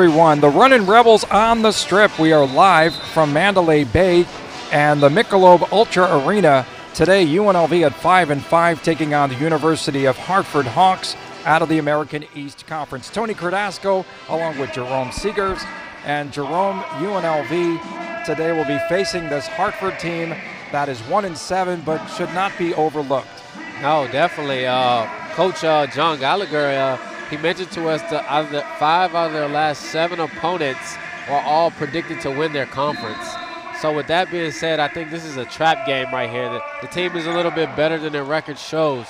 everyone. The Runnin' Rebels on the Strip. We are live from Mandalay Bay and the Michelob Ultra Arena. Today, UNLV at 5 and 5 taking on the University of Hartford Hawks out of the American East Conference. Tony Cardasco along with Jerome Seagears and Jerome UNLV today will be facing this Hartford team that is 1 and 7 but should not be overlooked. No, definitely. Uh, Coach uh, John Gallagher uh, he mentioned to us that out of the five out of their last seven opponents are all predicted to win their conference. So with that being said, I think this is a trap game right here. The, the team is a little bit better than their record shows.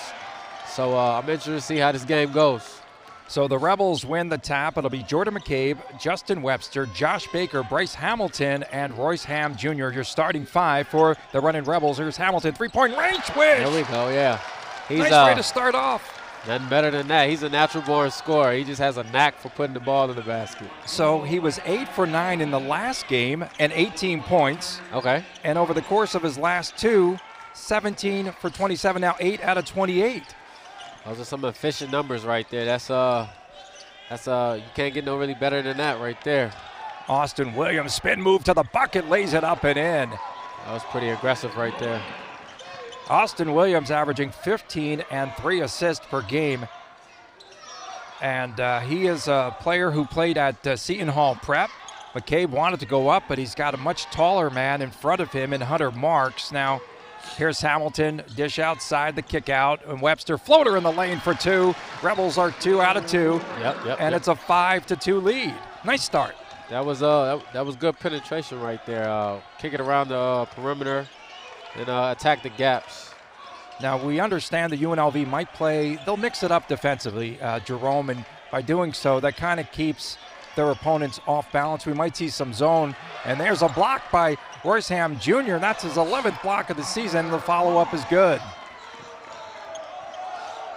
So uh, I'm interested to see how this game goes. So the Rebels win the tap. It'll be Jordan McCabe, Justin Webster, Josh Baker, Bryce Hamilton, and Royce Ham Jr. Your starting five for the runnin' Rebels. Here's Hamilton, three-point range win. There we go, yeah. He's nice uh, way to start off. Nothing better than that. He's a natural born scorer. He just has a knack for putting the ball in the basket. So he was eight for nine in the last game and 18 points. Okay. And over the course of his last two, 17 for 27. Now eight out of 28. Those are some efficient numbers right there. That's uh that's uh you can't get no really better than that right there. Austin Williams spin move to the bucket, lays it up and in. That was pretty aggressive right there. Austin Williams averaging 15 and three assists per game. And uh, he is a player who played at uh, Seton Hall Prep. McCabe wanted to go up, but he's got a much taller man in front of him in Hunter Marks. Now, here's Hamilton, dish outside the kick out, and Webster floater in the lane for two. Rebels are two out of two, Yep, yep. and yep. it's a five to two lead. Nice start. that was uh that, that was good penetration right there. Uh, kick it around the uh, perimeter and uh, attack the gaps. Now we understand that UNLV might play; they'll mix it up defensively, uh, Jerome, and by doing so, that kind of keeps their opponents off balance. We might see some zone, and there's a block by Royce Ham Jr. That's his 11th block of the season. The follow-up is good.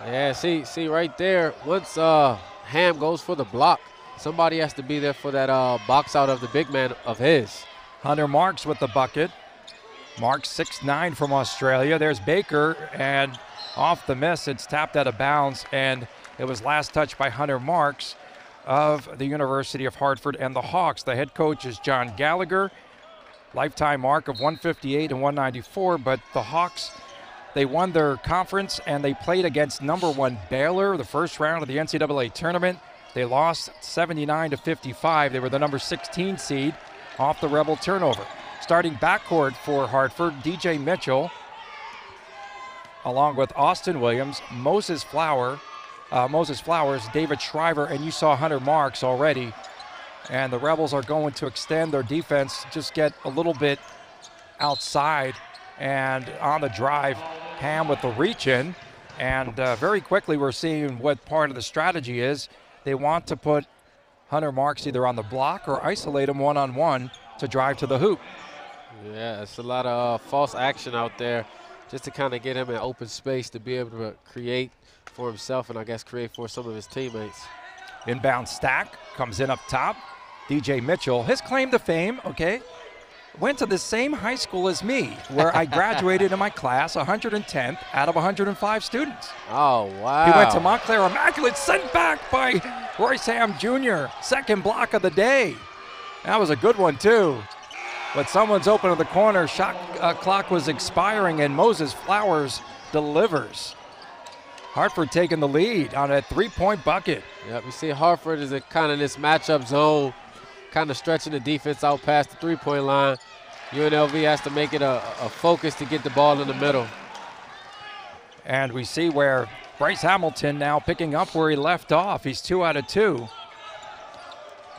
Yeah, see see right there. Once uh Ham goes for the block, somebody has to be there for that uh box out of the big man of his. Hunter Marks with the bucket. Marks 6'9 from Australia. There's Baker, and off the miss, it's tapped out of bounds, and it was last touched by Hunter Marks of the University of Hartford and the Hawks. The head coach is John Gallagher. Lifetime mark of 158 and 194, but the Hawks, they won their conference and they played against number one Baylor the first round of the NCAA tournament. They lost 79 to 55. They were the number 16 seed off the Rebel turnover. Starting backcourt for Hartford, DJ Mitchell, along with Austin Williams, Moses Flower, uh, Moses Flowers, David Shriver, and you saw Hunter Marks already. And the Rebels are going to extend their defense, just get a little bit outside and on the drive, Ham with the reach in. And uh, very quickly, we're seeing what part of the strategy is. They want to put Hunter Marks either on the block or isolate him one on one to drive to the hoop. Yeah, it's a lot of uh, false action out there just to kind of get him in open space to be able to create for himself and I guess create for some of his teammates. Inbound stack comes in up top. DJ Mitchell, his claim to fame, okay, went to the same high school as me, where I graduated in my class 110th out of 105 students. Oh, wow. He went to Montclair Immaculate, sent back by Royce Ham Jr., second block of the day. That was a good one, too. But someone's open to the corner, shot uh, clock was expiring, and Moses Flowers delivers. Hartford taking the lead on a three point bucket. Yep, you see Hartford is a kind of this matchup zone, kind of stretching the defense out past the three-point line. UNLV has to make it a, a focus to get the ball in the middle. And we see where Bryce Hamilton now picking up where he left off. He's two out of two.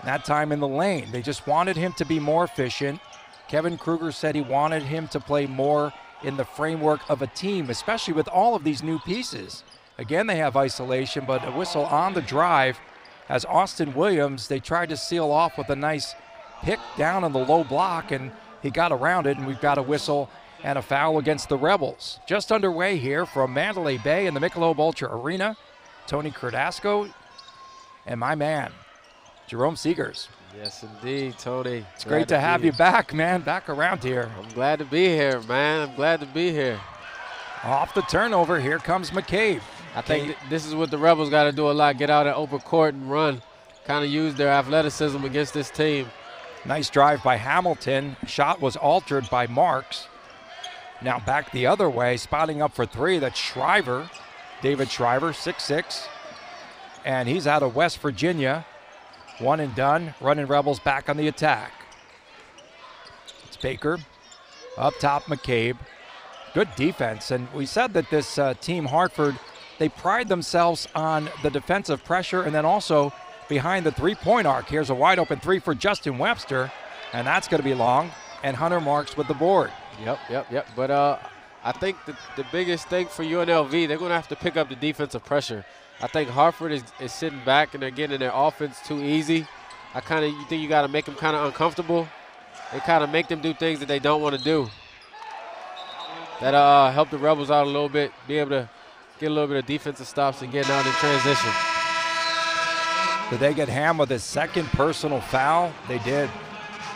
That time in the lane. They just wanted him to be more efficient. Kevin Kruger said he wanted him to play more in the framework of a team, especially with all of these new pieces. Again, they have isolation, but a whistle on the drive as Austin Williams, they tried to seal off with a nice pick down on the low block, and he got around it, and we've got a whistle and a foul against the Rebels. Just underway here from Mandalay Bay in the Michelob Ultra Arena. Tony Cardasco and my man, Jerome Seagears. Yes, indeed, Tony. It's great to have you back, man, back around here. I'm glad to be here, man. I'm glad to be here. Off the turnover, here comes McCabe. I think th- this is what the Rebels got to do a lot get out at open court and run, kind of use their athleticism against this team. Nice drive by Hamilton. Shot was altered by Marks. Now back the other way, spotting up for three. That's Shriver, David Shriver, 6'6. And he's out of West Virginia. One and done. Runnin' Rebels back on the attack. It's Baker. Up top, McCabe. Good defense. And we said that this uh, team, Hartford, they pride themselves on the defensive pressure and then also behind the three point arc. Here's a wide open three for Justin Webster, and that's going to be long. And Hunter Marks with the board. Yep, yep, yep. But uh, I think the, the biggest thing for UNLV, they're going to have to pick up the defensive pressure. I think Hartford is, is sitting back and they're getting their offense too easy. I kind of you think you got to make them kind of uncomfortable. and kind of make them do things that they don't want to do. That uh help the Rebels out a little bit, be able to get a little bit of defensive stops and getting out in transition. Did they get Ham with his second personal foul? They did.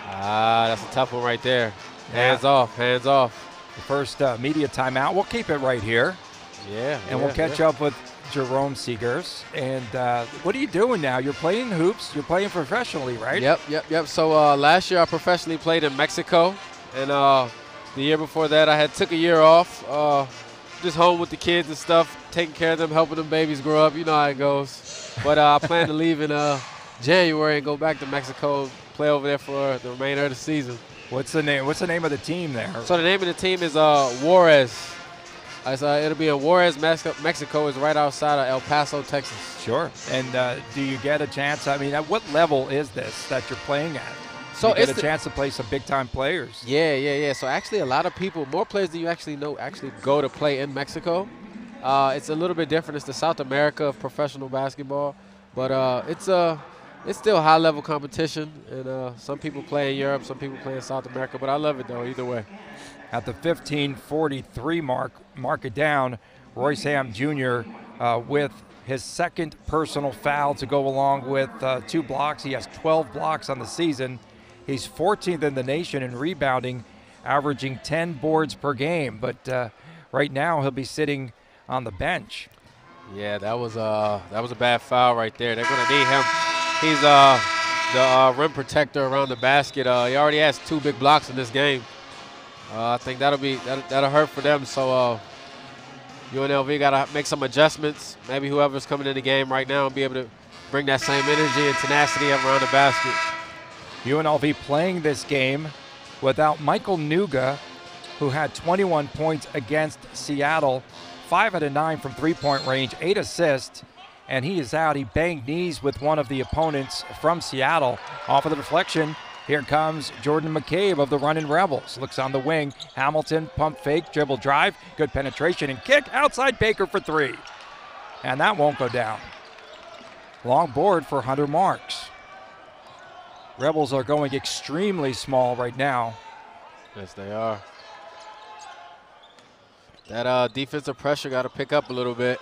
Ah, that's a tough one right there. Yeah. Hands off, hands off. The first uh, media timeout. We'll keep it right here, Yeah. and yeah, we'll catch yeah. up with Jerome Seagears. And uh, what are you doing now? You're playing hoops. You're playing professionally, right? Yep, yep, yep. So uh, last year I professionally played in Mexico, and uh, the year before that I had took a year off, uh, just home with the kids and stuff, taking care of them, helping them babies grow up. You know how it goes. But uh, I plan to leave in uh, January and go back to Mexico, play over there for the remainder of the season. What's the name? What's the name of the team there? So the name of the team is uh, Juarez. It's, uh, it'll be a Juarez, Mexico. Mexico is right outside of El Paso, Texas. Sure. And uh, do you get a chance? I mean, at what level is this that you're playing at? So you get a chance to play some big time players. Yeah, yeah, yeah. So actually, a lot of people, more players than you actually know, actually go to play in Mexico. Uh, it's a little bit different. It's the South America of professional basketball, but uh, it's uh, it's still high level competition. And uh, some people play in Europe, some people play in South America. But I love it though, either way. At the 15:43 mark, mark it down. Royce Ham Jr. Uh, with his second personal foul to go along with uh, two blocks. He has 12 blocks on the season. He's 14th in the nation in rebounding, averaging 10 boards per game. But uh, right now he'll be sitting on the bench. Yeah, that was uh, that was a bad foul right there. They're gonna need him. He's uh, the uh, rim protector around the basket. He already has two big blocks in this game. Uh, I think that'll be that'll, that'll hurt for them. So uh, UNLV got to make some adjustments. Maybe whoever's coming in the game right now will be able to bring that same energy and tenacity around the basket. UNLV playing this game without Michael Nuga, who had 21 points against Seattle, 5 out of 9 from three point range, 8 assists, and he is out. He banged knees with one of the opponents from Seattle. Off of the deflection, here comes Jordan McCabe of the Runnin' Rebels. Looks on the wing. Hamilton, pump fake, dribble drive, good penetration and kick outside Baker for three. And that won't go down. Long board for Hunter Marks. Rebels are going extremely small right now. Yes, they are. That uh, defensive pressure got to pick up a little bit.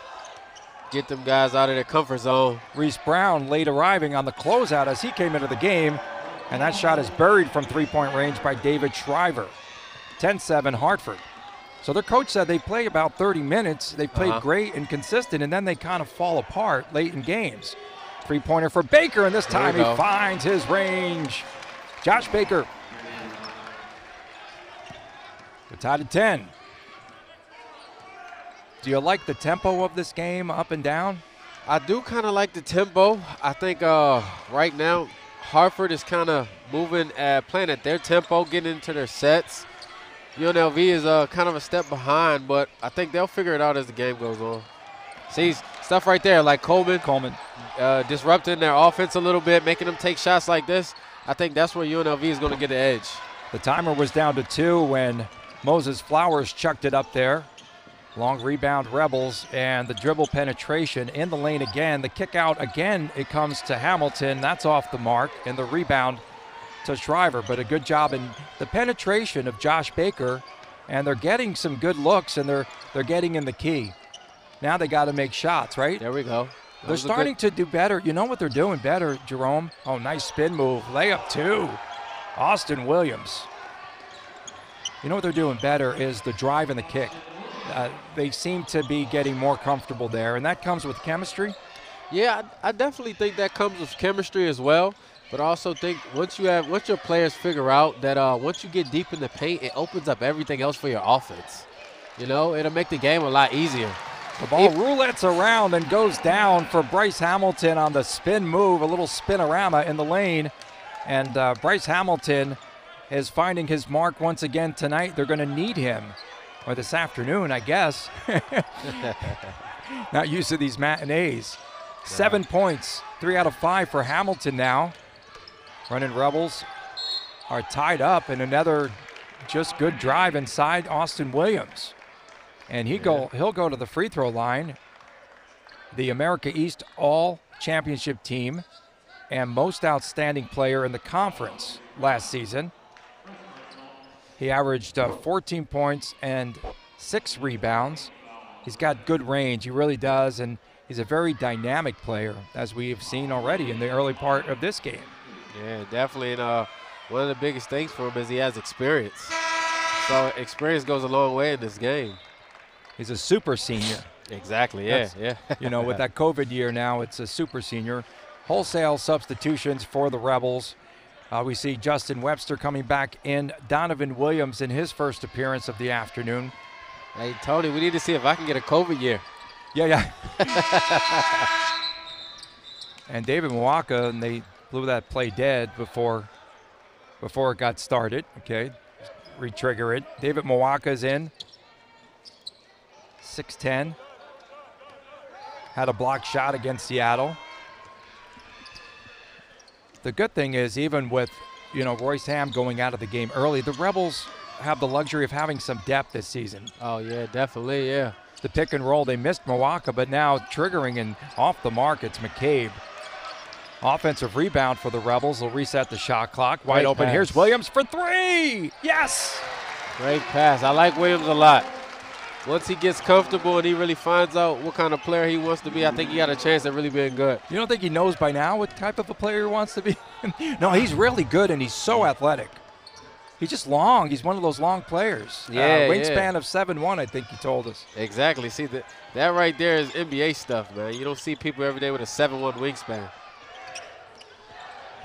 Get them guys out of their comfort zone. Reese Brown late arriving on the closeout as he came into the game, and that shot is buried from three point range by David Shriver. 10 7 Hartford. So their coach said they play about 30 minutes. They played Uh-huh. great and consistent, and then they kind of fall apart late in games. Three pointer for Baker, and this time he go. finds his range. Josh Baker. We're tied at 10. Do you like the tempo of this game up and down? I do kind of like the tempo. I think uh, right now Hartford is kind of moving, uh, playing at their tempo, getting into their sets. UNLV is uh, kind of a step behind, but I think they'll figure it out as the game goes on. See stuff right there, like Coleman Coleman. uh, disrupting their offense a little bit, making them take shots like this. I think that's where UNLV is going to get the edge. The timer was down to two when Moses Flowers chucked it up there. Long rebound, Rebels, and the dribble penetration in the lane again. The kick out again, it comes to Hamilton. That's off the mark. And the rebound to Shriver. But a good job in the penetration of Josh Baker. And they're getting some good looks and they're they're getting in the key. Now they got to make shots, right? There we go. That They're a good- starting to do better. You know what they're doing better, Jerome? Oh, nice spin move. Layup two. Austin Williams. You know what they're doing better is the drive and the kick. Uh, they seem to be getting more comfortable there, and that comes with chemistry. Yeah, I, I definitely think that comes with chemistry as well. But I also think once you have once your players figure out that uh, once you get deep in the paint, it opens up everything else for your offense. You know, it'll make the game a lot easier. The ball roulettes around and goes down for Bryce Hamilton on the spin move, a little spinorama in the lane. And uh, Bryce Hamilton is finding his mark once again tonight. They're going to need him or this afternoon, I guess. Not used to these matinees. Seven points, three out of five for Hamilton now. Runnin' Rebels are tied up in another just good drive inside Austin Williams. And he go he'll go to the free throw line. The America East All Championship team and most outstanding player in the conference last season. He averaged uh, 14 points and six rebounds. He's got good range, he really does, and he's a very dynamic player, as we've seen already in the early part of this game. Yeah, definitely. And uh, one of the biggest things for him is he has experience. So experience goes a long way in this game. He's a super senior. Exactly. Yeah. That's- yeah. you know, with that COVID year now, it's a super senior. Wholesale substitutions for the Rebels. Uh, we see Justin Webster coming back in. Donovan Williams in his first appearance of the afternoon. hey Tony, we need to see if I can get a COVID year. Yeah, yeah. and David Muoka, and they blew that play dead before before it got started. Okay, re-trigger it. David Muoka's in. 6'10". Had a block shot against Seattle. The good thing is, even with you know Royce Ham going out of the game early, the Rebels have the luxury of having some depth this season Oh yeah, definitely. Yeah. the pick and roll. They missed Muoka, but now triggering and off the mark, it's McCabe. Offensive rebound for the Rebels. They'll reset the shot clock. Wide Great open. pass. Here's Williams for three. Yes. Great pass. I like Williams a lot. Once he gets comfortable and he really finds out what kind of player he wants to be, I think he got a chance at really being good. You don't think he knows by now what type of a player he wants to be? no, he's really good and he's so athletic. He's just long. He's one of those long players. Yeah, uh, yeah. wingspan of seven one. I think he told us. Exactly. See that that right there is NBA stuff, man. You don't see people every day with a 7-1 wingspan.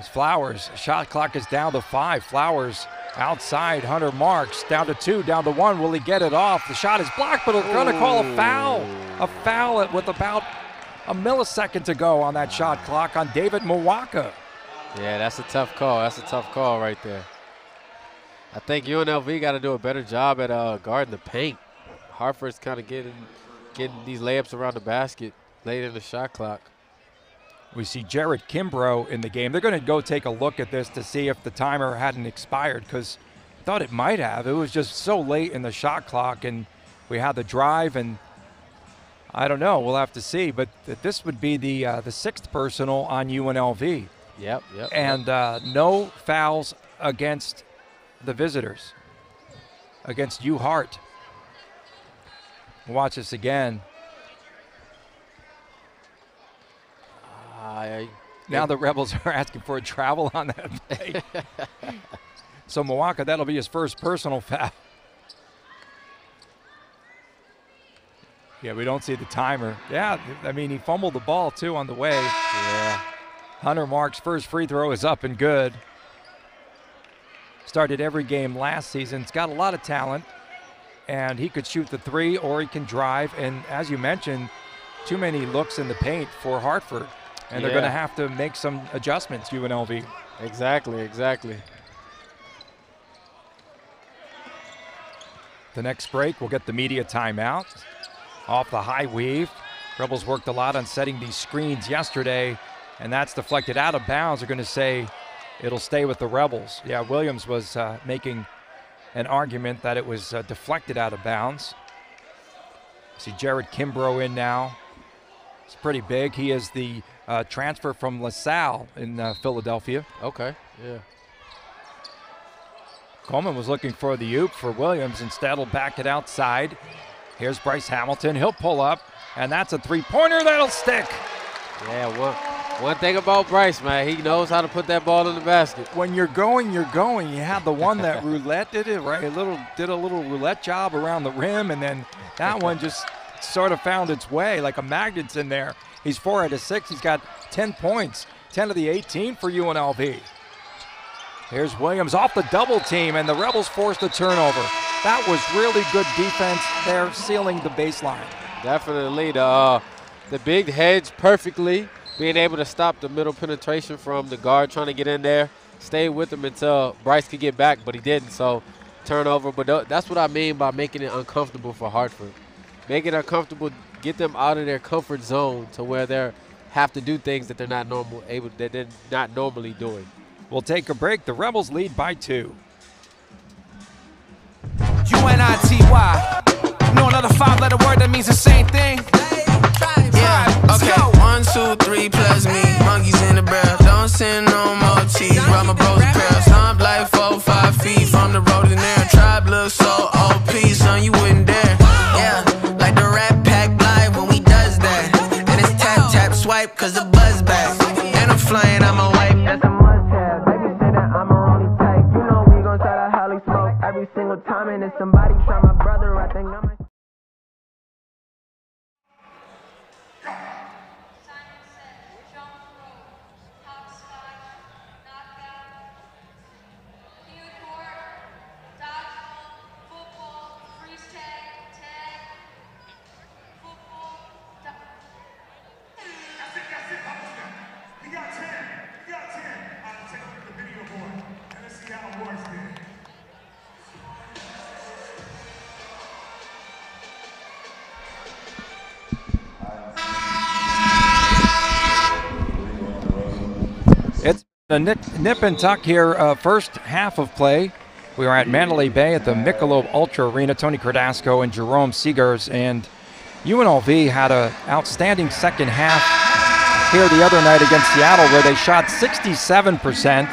Flowers. Shot clock is down to five. Flowers outside. Hunter Marks down to two, down to one. Will he get it off? The shot is blocked, but they're going to call a foul. A foul with about a millisecond to go on that shot clock on David Muoka. Yeah, that's a tough call. That's a tough call right there. I think UNLV got to do a better job at uh, guarding the paint. Hartford's kind of getting getting these layups around the basket late in the shot clock. We see Jared Kimbrough in the game. They're going to go take a look at this to see if the timer hadn't expired because I thought it might have. It was just so late in the shot clock, and we had the drive, and I don't know. We'll have to see. But this would be the uh, the sixth personal on UNLV, Yep, yep. and uh, no fouls against the visitors, against U Hart. Watch this again. I, Now the Rebels are asking for a travel on that play. so Muoka, that'll be his first personal foul. Yeah, we don't see the timer. Yeah, I mean he fumbled the ball too on the way. yeah. Hunter Marks' first free throw is up and good. Started every game last season. He's got a lot of talent, and he could shoot the three or he can drive. And as you mentioned, too many looks in the paint for Hartford, and they're going to have to make some adjustments. UNLV. Exactly, exactly. The next break, we'll get the media timeout. Off the high weave. Rebels worked a lot on setting these screens yesterday, and that's deflected out of bounds. They're going to say it'll stay with the Rebels. Yeah, Williams was uh, making an argument that it was uh, deflected out of bounds. See Jared Kimbrough in now. It's pretty big. He is the uh, transfer from LaSalle in uh, Philadelphia. Okay, yeah. Coleman was looking for the oop for Williams. Instead, will back it outside. Here's Bryce Hamilton. He'll pull up, and that's a three-pointer that'll stick. Yeah, one, one thing about Bryce, man, he knows how to put that ball in the basket. When you're going, you're going. You had the one that roulette did it right. A little did a little roulette job around the rim, and then that one just sort of found its way like a magnet's in there. He's four out of six. He's got 10 points, 10 of the 18 for UNLV. Here's Williams off the double team, and the Rebels forced a turnover. That was really good defense there, sealing the baseline. Definitely. The, uh, the big hedge perfectly, being able to stop the middle penetration from the guard trying to get in there. Stayed with him until Bryce could get back, but he didn't. So turnover. But th- that's what I mean by making it uncomfortable for Hartford. Make it uncomfortable, get them out of their comfort zone to where they have to do things that they're not normal able that they're not normally doing. We'll take a break. The Rebels lead by two. U-N-I-T-Y. Know another five-letter word that means the same thing? Yeah, okay. One, two, three plus me. Monkeys in the barrel. Don't send no more cheese. Rub my bros apparel. Stomp like four, five feet from the road in there. Tribe looks so time. And it's somebody try my a nip, nip and tuck here, uh, first half of play. We are at Mandalay Bay at the Michelob Ultra Arena. Tony Cardasco and Jerome Seagears and UNLV had an outstanding second half here the other night against Seattle, where they shot 67%,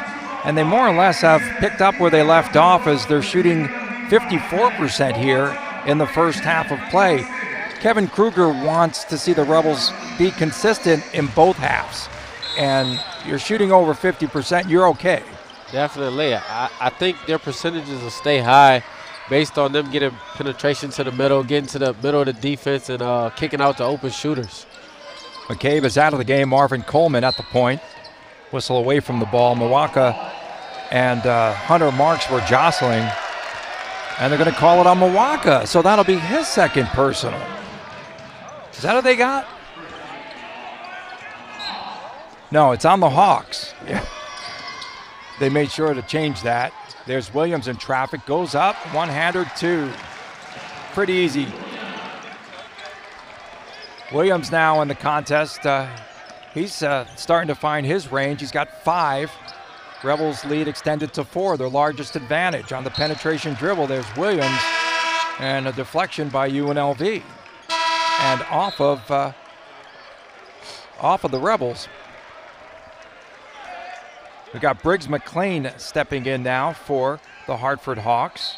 and they more or less have picked up where they left off as they're shooting 54% here in the first half of play. Kevin Kruger wants to see the Rebels be consistent in both halves, and you're shooting over 50%, you're okay. Definitely. I, I think their percentages will stay high based on them getting penetration to the middle, getting to the middle of the defense, and uh, kicking out the open shooters. McCabe is out of the game. Marvin Coleman at the point. Whistle away from the ball. Muoka and uh, Hunter Marks were jostling, and they're going to call it on Muoka. So that'll be his second personal. Is that what they got? No, it's on the Hawks. Yeah. They made sure to change that. There's Williams in traffic. Goes up. One hander, two. Pretty easy. Williams now in the contest. Uh, he's uh, starting to find his range. He's got five. Rebels lead extended to four, their largest advantage. On the penetration dribble, there's Williams and a deflection by UNLV. And off of uh, off of the Rebels. We got Briggs McLean stepping in now for the Hartford Hawks.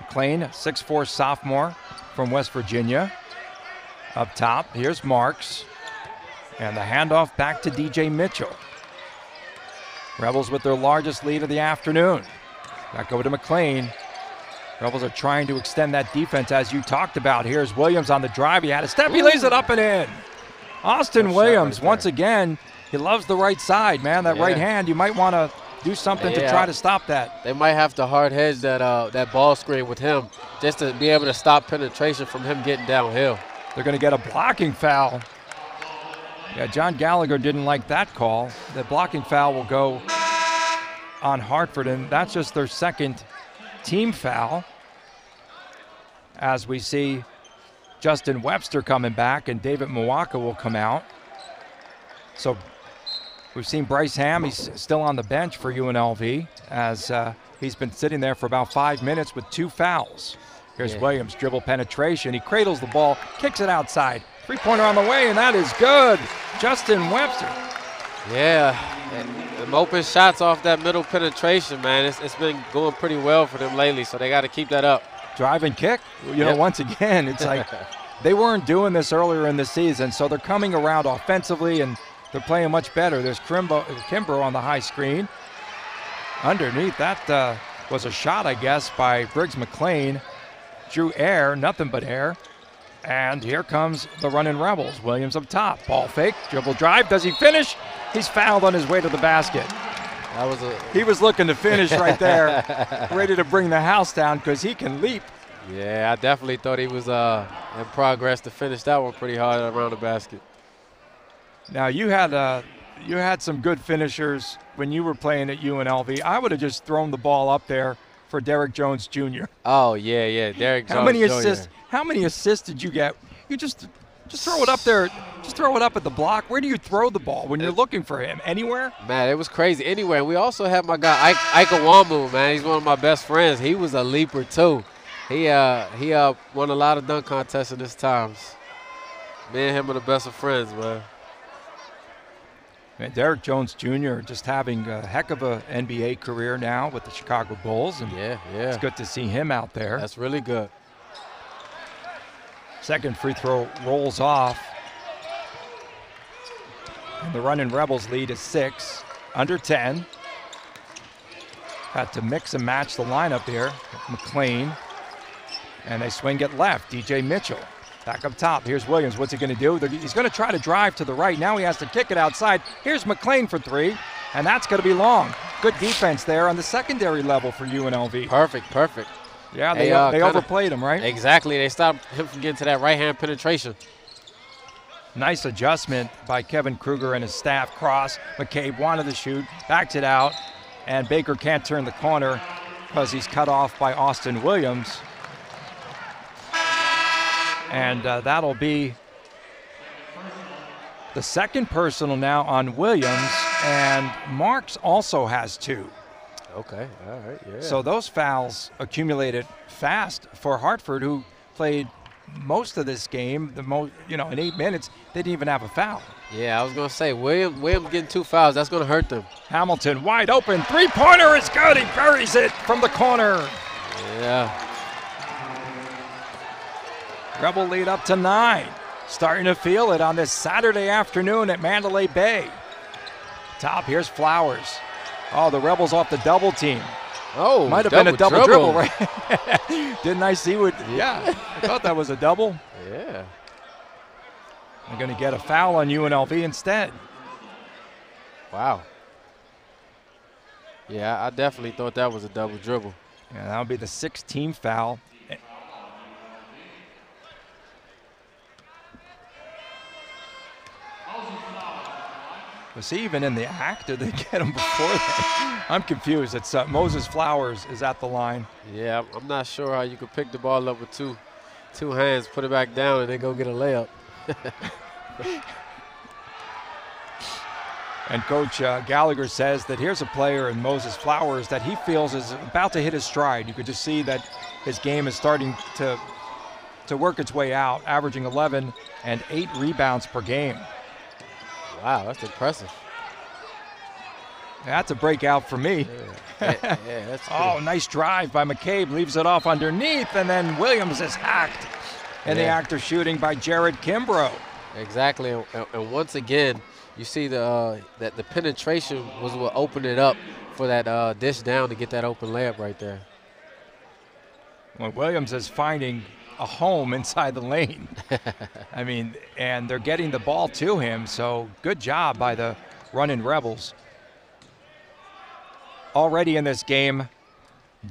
McLean, 6'4 sophomore from West Virginia. Up top, here's Marks. And the handoff back to DJ Mitchell. Rebels with their largest lead of the afternoon. Back over to McLean. Rebels are trying to extend that defense as you talked about. Here's Williams on the drive. He had a step. He lays it up and in. Austin shot Williams, right once again, he loves the right side, man. That Yeah. right hand, you might want to do something to try to stop that. They might have to hard hedge that uh, that ball screen with him just to be able to stop penetration from him getting downhill. They're going to get a blocking foul. Yeah, John Gallagher didn't like that call. The blocking foul will go on Hartford, and that's just their second team foul. As we see Justin Webster coming back, and David Muoka will come out. So we've seen Bryce Ham. He's still on the bench for UNLV as uh, he's been sitting there for about five minutes with two fouls. Here's Yeah. Williams, dribble penetration. He cradles the ball, kicks it outside. Three pointer on the way, and that is good. Justin Webster. Yeah, and them open shots off that middle penetration, man. It's, it's been going pretty well for them lately, so they got to keep that up. Drive and kick. You know, once again, it's like they weren't doing this earlier in the season, so they're coming around offensively and they're playing much better. There's Kimbrough on the high screen. Underneath, that uh, was a shot, I guess, by Briggs McLean. Drew air, nothing but air. And here comes the runnin' Rebels. Williams up top. Ball fake, dribble drive. Does he finish? He's fouled on his way to the basket. That was a He was looking to finish right there, ready to bring the house down because he can leap. yeah. I definitely thought he was uh, in progress to finish that one pretty hard around the basket. Now you had uh, you had some good finishers when you were playing at UNLV. I would have just thrown the ball up there for Derek Jones Jr. Oh yeah, yeah. Derek Jones How many Jr. assists? How many assists did you get? You just just throw it up there. Just throw it up at the block. Where do you throw the ball when you're looking for him? Anywhere? Man, it was crazy. Anywhere. and we also have my guy Ike, Ike Nwamu, man. He's one of my best friends. He was a leaper too. He uh he uh won a lot of dunk contests in his times. Me and him are the best of friends, man. Derrick Jones Jr. just having a heck of a NBA career now with the Chicago Bulls, and Yeah, yeah. it's good to see him out there. That's really good. Second free throw rolls off. And the runnin' Rebels lead is six, under 10. Had to mix and match the lineup here. McLean. And they swing it left. DJ Mitchell back up top. Here's Williams. What's he going to do? He's going to try to drive to the right. Now he has to kick it outside. Here's McLean for three. And that's going to be long. Good defense there on the secondary level for UNLV. Perfect, perfect. Yeah, they, Hey, uh, they overplayed him, right? Exactly. They stopped him from getting to that right hand penetration. Nice adjustment by Kevin Kruger and his staff. Cross. McCabe wanted to shoot, backed it out, and Baker can't turn the corner because he's cut off by Austin Williams. And uh, that'll be the second personal now on Williams, and Marks also has two. Okay, all right, yeah. So those fouls accumulated fast for Hartford, who played most of this game. The most, you know, in eight minutes, they didn't even have a foul. yeah, I was gonna say William Williams getting two fouls. That's gonna hurt them. Hamilton wide open, three-pointer is good. He buries it from the corner. Yeah. Rebel lead up to nine. Starting to feel it on this Saturday afternoon at Mandalay Bay. Top here's Flowers. Oh, the Rebels off the double team. Oh, Might have been a double dribble, right? Didn't I see what? Yeah, I thought that was a double. Yeah. They're going to get a foul on UNLV instead. Wow. Yeah, I definitely thought that was a double dribble. Yeah, that'll be the sixth team foul. Was he even in the act, or did they get him before that? I'm confused. It's uh, Moses Flowers is at the line. Yeah, I'm- I'm not sure how you could pick the ball up with two two hands, put it back down, and then go get a layup. And Coach uh, Gallagher says that here's a player in Moses Flowers that he feels is about to hit his stride. You could just see that his game is starting to to work its way out, averaging 11 and eight rebounds per game. Wow, that's impressive. That's a breakout for me. yeah, yeah, that's Oh, nice drive by McCabe, leaves it off underneath, and then Williams is hacked. And the Yeah. actor shooting by Jared Kimbrough. exactly. And, and- and once again, you see the uh, that the penetration was what opened it up for that uh, dish down to get that open layup right there. Well, Williams is finding a home inside the lane. I mean, and they're getting the ball to him, so good job by the runnin' Rebels. Already in this game,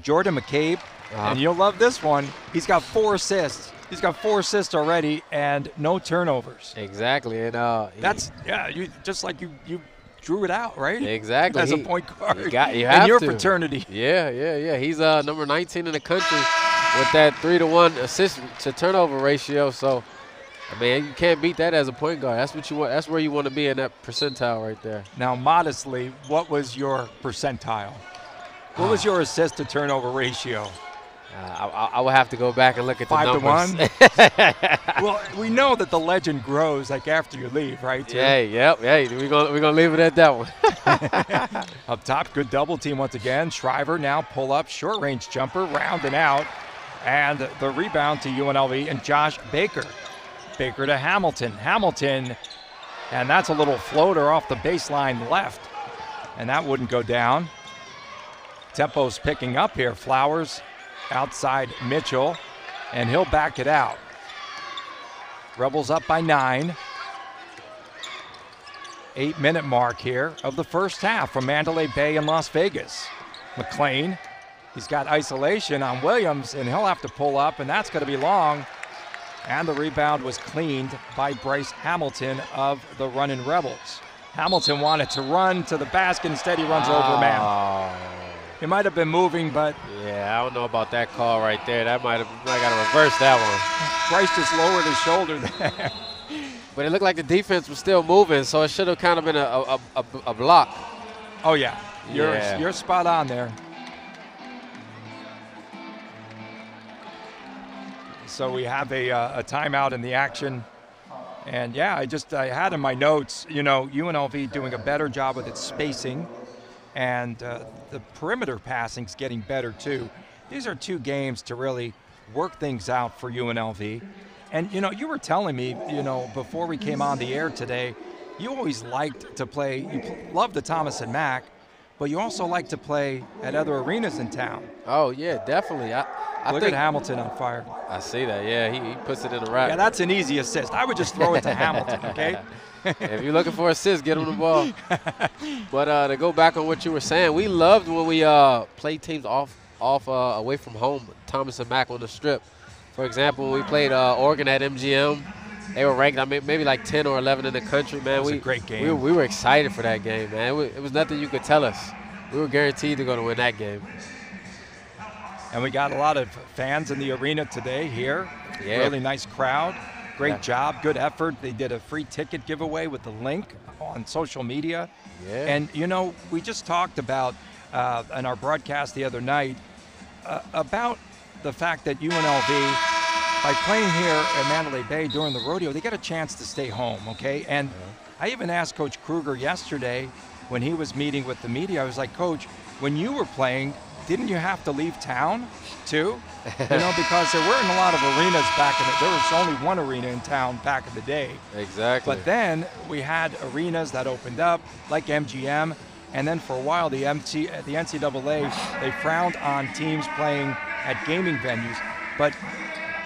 Jordan McCabe, Uh-huh. and you'll love this one. He's got four assists. He's got four assists already and no turnovers. Exactly, and uh, That's yeah, you just like you you drew it out, right? exactly As a point guard. You, got, you in have your to. fraternity. Yeah, yeah, yeah. He's uh, number 19 in the country with that three to one assist to turnover ratio. So, I mean, you can't beat that as a point guard. That's what you want. That's where you want to be in that percentile right there. Now, modestly, what was your percentile? What was your assist to turnover ratio? Uh, I, I- would have to go back and look at the Five the to one. well, we know that the legend grows like after you leave, right? too? Hey, yep, hey, we're gonna we're gonna leave it at that one. Up top, good double team once again. Shriver now pull up, short range jumper, round and out. And the rebound to UNLV and Josh Baker. Baker to Hamilton. Hamilton, and that's a little floater off the baseline left. And that wouldn't go down. Tempo's picking up here. Flowers outside Mitchell, and he'll back it out. Rebels up by nine. Eight minute mark here of the first half from Mandalay Bay in Las Vegas. McLean, he's got isolation on Williams, and he'll have to pull up, and that's going to be long. And the rebound was cleaned by Bryce Hamilton of the runnin' Rebels. Hamilton wanted to run to the basket, instead, he runs over a man. Oh. He might have been moving, but yeah, I don't know about that call right there. That might have I got to reverse that one. Bryce just lowered his shoulder there. But it looked like the defense was still moving, so it should have kind of been a, a, a, a block. oh yeah, you're Yeah. you're spot on there. So we have a, uh, a timeout in the action. And yeah, I just I had in my notes, you know, UNLV doing a better job with its spacing, and uh, the perimeter passing's getting better too. These are two games to really work things out for UNLV. And you know, you were telling me, you know, before we came on the air today, you always liked to play. You love the Thomas and Mack, but you also like to play at other arenas in town. Oh yeah, definitely. I, I Look think at Hamilton on fire. I see that. Yeah, he, he puts it in the rack. Yeah, that's an easy assist. I would just throw it to Hamilton, okay? if you're looking for assists, get him the ball. but uh, to go back on what you were saying, we loved when we uh, played teams off, off uh, away from home. Thomas and Mack on the strip. For example, we played uh, Oregon at MGM, they were ranked, I mean, maybe like 10 or 11 in the country. Man, was a we great game. We, we were excited for that game, man. It was, it was nothing you could tell us. We were guaranteed to go to win that game. And we got a lot of fans in the arena today here. Yeah. Really nice crowd. Great Yeah. job, good effort. They did a free ticket giveaway with the link on social media. Yeah. And, you know, we just talked about uh, in our broadcast the other night uh, about the fact that UNLV, by playing here at Mandalay Bay during the rodeo, they get a chance to stay home, okay? And I even asked Coach Kruger yesterday when he was meeting with the media, I was like, Coach, when you were playing, didn't you have to leave town too? you know, because there weren't a lot of arenas back in the there was only one arena in town back in the day. Exactly. But then we had arenas that opened up, like MGM, and then for a while the MC, the NCAA they frowned on teams playing at gaming venues. But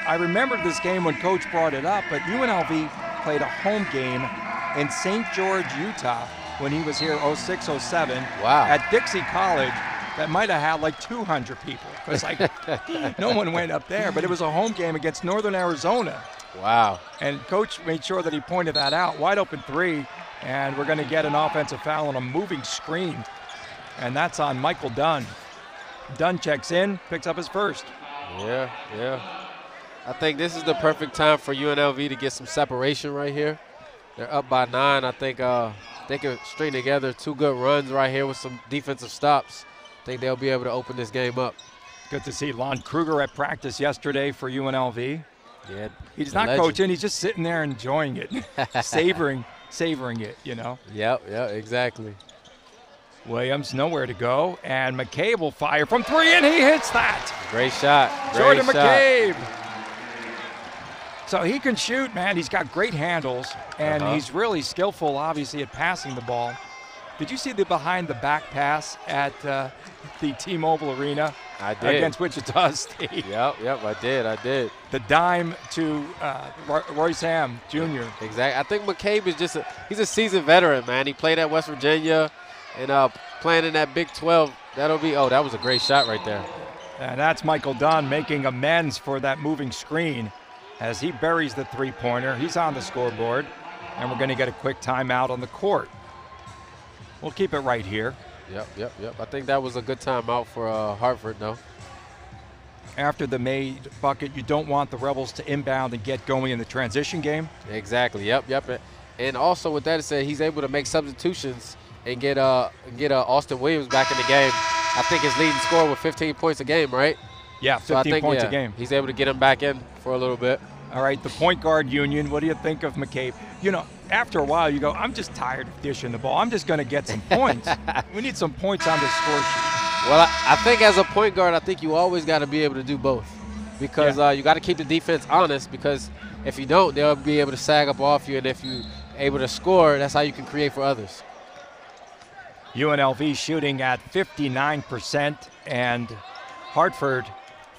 I remembered this game when Coach brought it up. But UNLV played a home game in St. George, Utah, when he was here 06, 07 Wow. at Dixie College. That might have had like 200 people because like no one went up there. But it was a home game against Northern Arizona. wow. And coach made sure that he pointed that out. Wide open three, and we're going to get an offensive foul on a moving screen. And that's on Michael Dunn. Dunn checks in, picks up his first. Yeah, yeah. I think this is the perfect time for UNLV to get some separation right here. They're up by nine. I think uh, they can string together two good runs right here with some defensive stops. I think they'll be able to open this game up. Good to see Lon Kruger at practice yesterday for UNLV. Yeah, He's not legend. coaching, he's just sitting there enjoying it, savoring, savoring it, you know. Yep, yep, exactly. Williams nowhere to go, and McCabe will fire from three, and he hits that. Great shot. Great Jordan shot. McCabe. So he can shoot, man. He's got great handles, and Uh-huh. he's really skillful, obviously, at passing the ball. Did you see the behind the back pass at uh, the T Mobile Arena I did. against Wichita State? Yep, yep, I did, I did. The dime to uh, Roy- Royce Hamm Jr. Exactly. I think McCabe is just a he's a seasoned veteran, man. He played at West Virginia and uh, playing in that Big 12. That'll be oh, that was a great shot right there. And that's Michael Dunn making amends for that moving screen as he buries the three pointer. He's on the scoreboard, and we're going to get a quick timeout on the court. We'll keep it right here. Yep, yep, yep. I think that was a good timeout for uh, Hartford, though. After the made bucket, you don't want the Rebels to inbound and get going in the transition game. Exactly. Yep, yep. And also with that said, he's able to make substitutions and get uh get uh, Austin Williams back in the game. I think his leading scorer with 15 points a game, right? Yeah, So I 15 think points yeah, a game. He's able to get him back in for a little bit. All right, the point guard union. What do you think of McCabe? You know, after a while, you go, I'm just tired of dishing the ball. I'm just going to get some points. we need some points on the score sheet. Well, I, I think as a point guard, I think you always got to be able to do both because Yeah. uh, you got to keep the defense honest because if you don't, they'll be able to sag up off you, and if you're able to score, that's how you can create for others. UNLV shooting at 59% and Hartford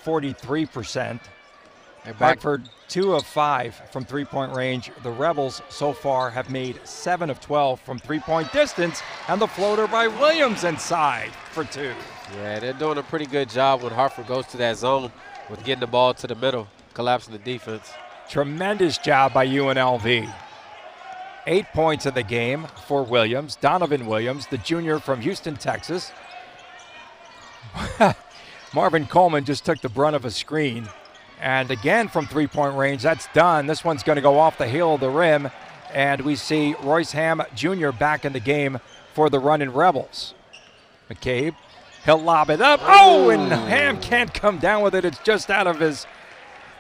43%. And back- Hartford two of five from three-point range. The Rebels so far have made seven of 12 from three-point distance, and the floater by Williams inside for two. Yeah, they're doing a pretty good job when Hartford goes to that zone with getting the ball to the middle, collapsing the defense. Tremendous job by UNLV. Eight points in the game for Williams, Donovan Williams, the junior from Houston, Texas. Marvin Coleman just took the brunt of a screen. And again from three point range, that's done. This one's going to go off the heel of the rim. And we see Royce Hamm Jr. back in the game for the runnin' Rebels. McCabe, he'll lob it up. Oh, and Hamm can't come down with it. It's just out of his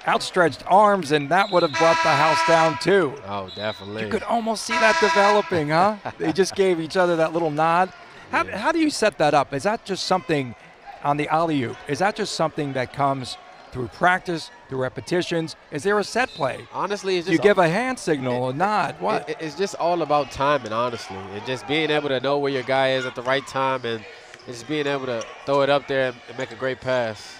outstretched arms, and that would have brought the house down too. Oh, definitely. You could almost see that developing, huh? they just gave each other that little nod. How, how do you set that up? Is that just something on the alley oop? Is that just something that comes through practice, through repetitions? Is there a set play? Honestly, it's You give a hand signal, a nod. What? It- it's just all about timing, honestly, and just being able to know where your guy is at the right time, and just being able to throw it up there and make a great pass.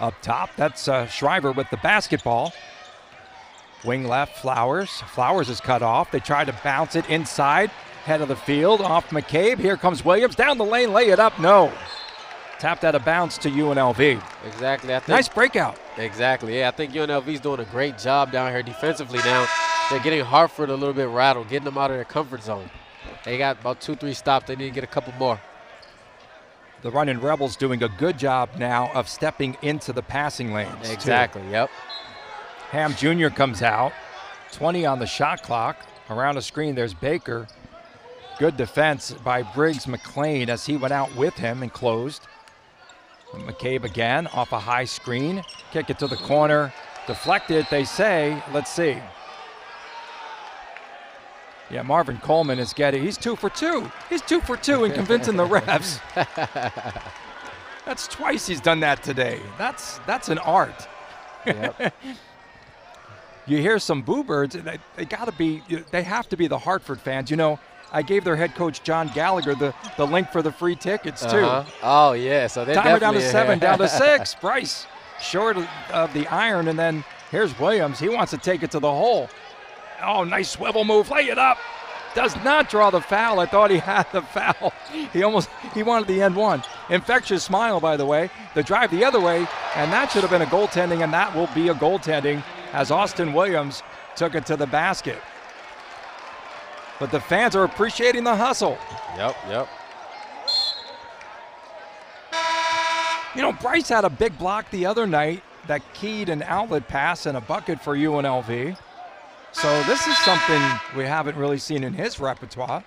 Up top, that's uh, Shriver with the basketball. Wing left, Flowers. Flowers is cut off. They try to bounce it inside, head of the field, off McCabe. Here comes Williams down the lane, lay it up. No. Tapped out of bounds to UNLV. Exactly. Think, Nice breakout. Exactly. Yeah, I think UNLV's doing a great job down here defensively now. They're getting Hartford a little bit rattled, getting them out of their comfort zone. They got about two, three stops. They need to get a couple more. The runnin' Rebels doing a good job now of stepping into the passing lanes. too. Exactly. Yep. Hamm Jr. comes out. 20 on the shot clock. Around the screen, there's Baker. Good defense by Briggs McLean as he went out with him and closed. McCabe again off a high screen. Kick it to the corner. Deflected, they say. Let's see. Yeah, Marvin Coleman is getting, he's two for two. He's two for two in convincing the refs. That's twice he's done that today. That's that's an art. Yep. you hear some boo birds, they, they got to be, they have to be the Hartford fans. You know, I gave their head coach John Gallagher the, the link for the free tickets too. Uh-huh. Oh yeah. So they're Timer down to seven, down to six. Bryce short of, of the iron, and then here's Williams. He wants to take it to the hole. Oh, nice swivel move. Lay it up. Does not draw the foul. I thought he had the foul. He almost he wanted the end one. Infectious smile, by the way. The drive the other way, and that should have been a goaltending, and that will be a goaltending as Austin Williams took it to the basket. But the fans are appreciating the hustle. Yep. Yep. You know, Bryce had a big block the other night that keyed an outlet pass and a bucket for UNLV. So this is something we haven't really seen in his repertoire.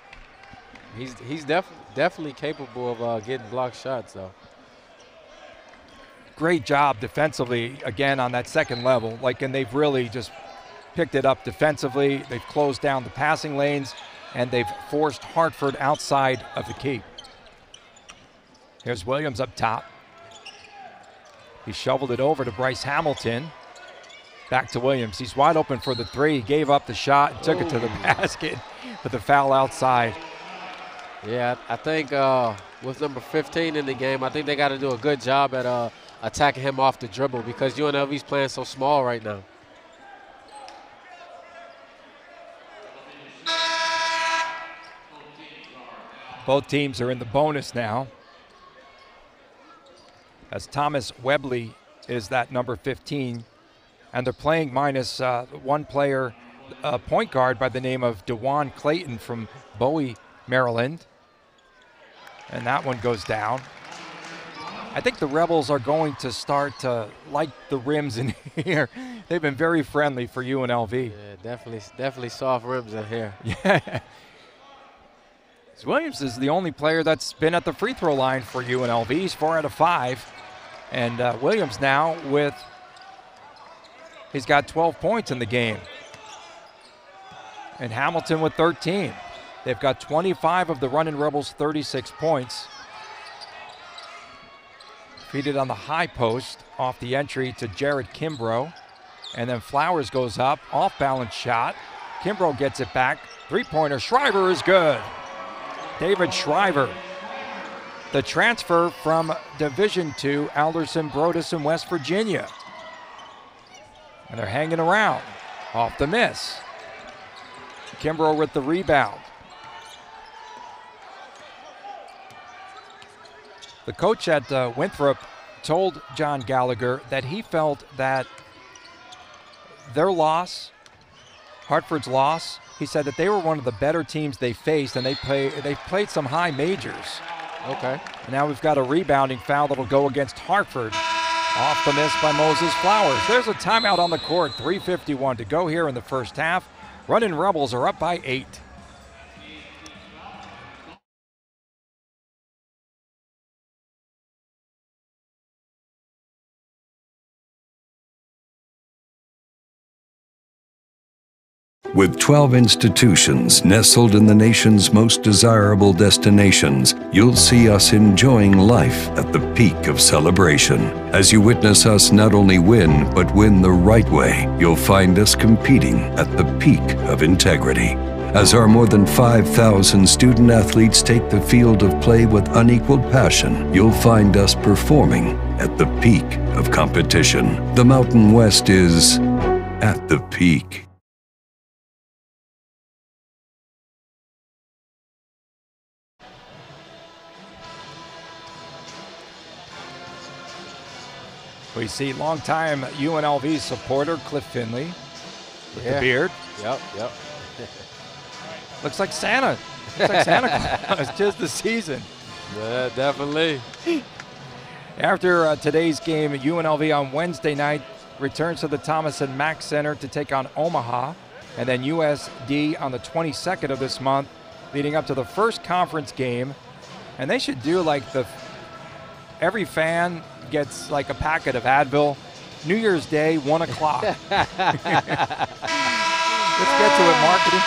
He's he's def- definitely capable of uh, getting block shots though. Great job defensively again on that second level. Like, and they've really just picked it up defensively. They've closed down the passing lanes and they've forced Hartford outside of the key. Here's Williams up top. He shoveled it over to Bryce Hamilton. Back to Williams. He's wide open for the three. He gave up the shot and took it to the basket with the foul outside. Yeah, I I think uh, with number 15 in the game, I think they got to do a good job at uh, attacking him off the dribble because UNLV's playing so small right now. Both teams are in the bonus now. As Thomas Webley is that number 15, and they're playing minus uh, one player, a point guard by the name of Dewan Clayton from Bowie, Maryland. And that one goes down. I think the Rebels are going to start to like the rims in here. They've been very friendly for UNLV. Yeah, definitely, definitely soft rims in here. Yeah. Williams is the only player that's been at the free throw line for UNLV. He's four out of five. And uh, Williams now with, he's got 12 points in the game. And Hamilton with 13. They've got 25 of the runnin' Rebels' 36 points. Feeded on the high post off the entry to Jared Kimbrough. And then Flowers goes up, off balance shot. Kimbrough gets it back. Three pointer. Shriver is good. David Shriver, the transfer from Division II, Alderson Broaddus in West Virginia. And they're hanging around. Off the miss. Kimbrough with the rebound. The coach at uh, Winthrop told John Gallagher that he felt that their loss, Hartford's loss, he said that they were one of the better teams they faced, and they play they played some high majors. Okay. And now we've got a rebounding foul that'll go against Hartford. Off the miss by Moses Flowers. There's a timeout on the court. 3.51 to go here in the first half. Runnin' Rebels are up by eight. With 12 institutions nestled in the nation's most desirable destinations, you'll see us enjoying life at the peak of celebration. As you witness us not only win, but win the right way, you'll find us competing at the peak of integrity. As our more than 5,000 student athletes take the field of play with unequaled passion, you'll find us performing at the peak of competition. The Mountain West is at the peak. We see longtime UNLV supporter Cliff Findlay with the beard. Yep, yep. Looks like Santa. Looks like Santa Claus. Just the season. Yeah, definitely. After uh, today's game, UNLV on Wednesday night returns to the Thomas and Mack Center to take on Omaha, and then USD on the 22nd of this month, leading up to the first conference game. And they should do like the every fan gets like a packet of Advil. New Year's Day, one o'clock. Let's get to it, marketing.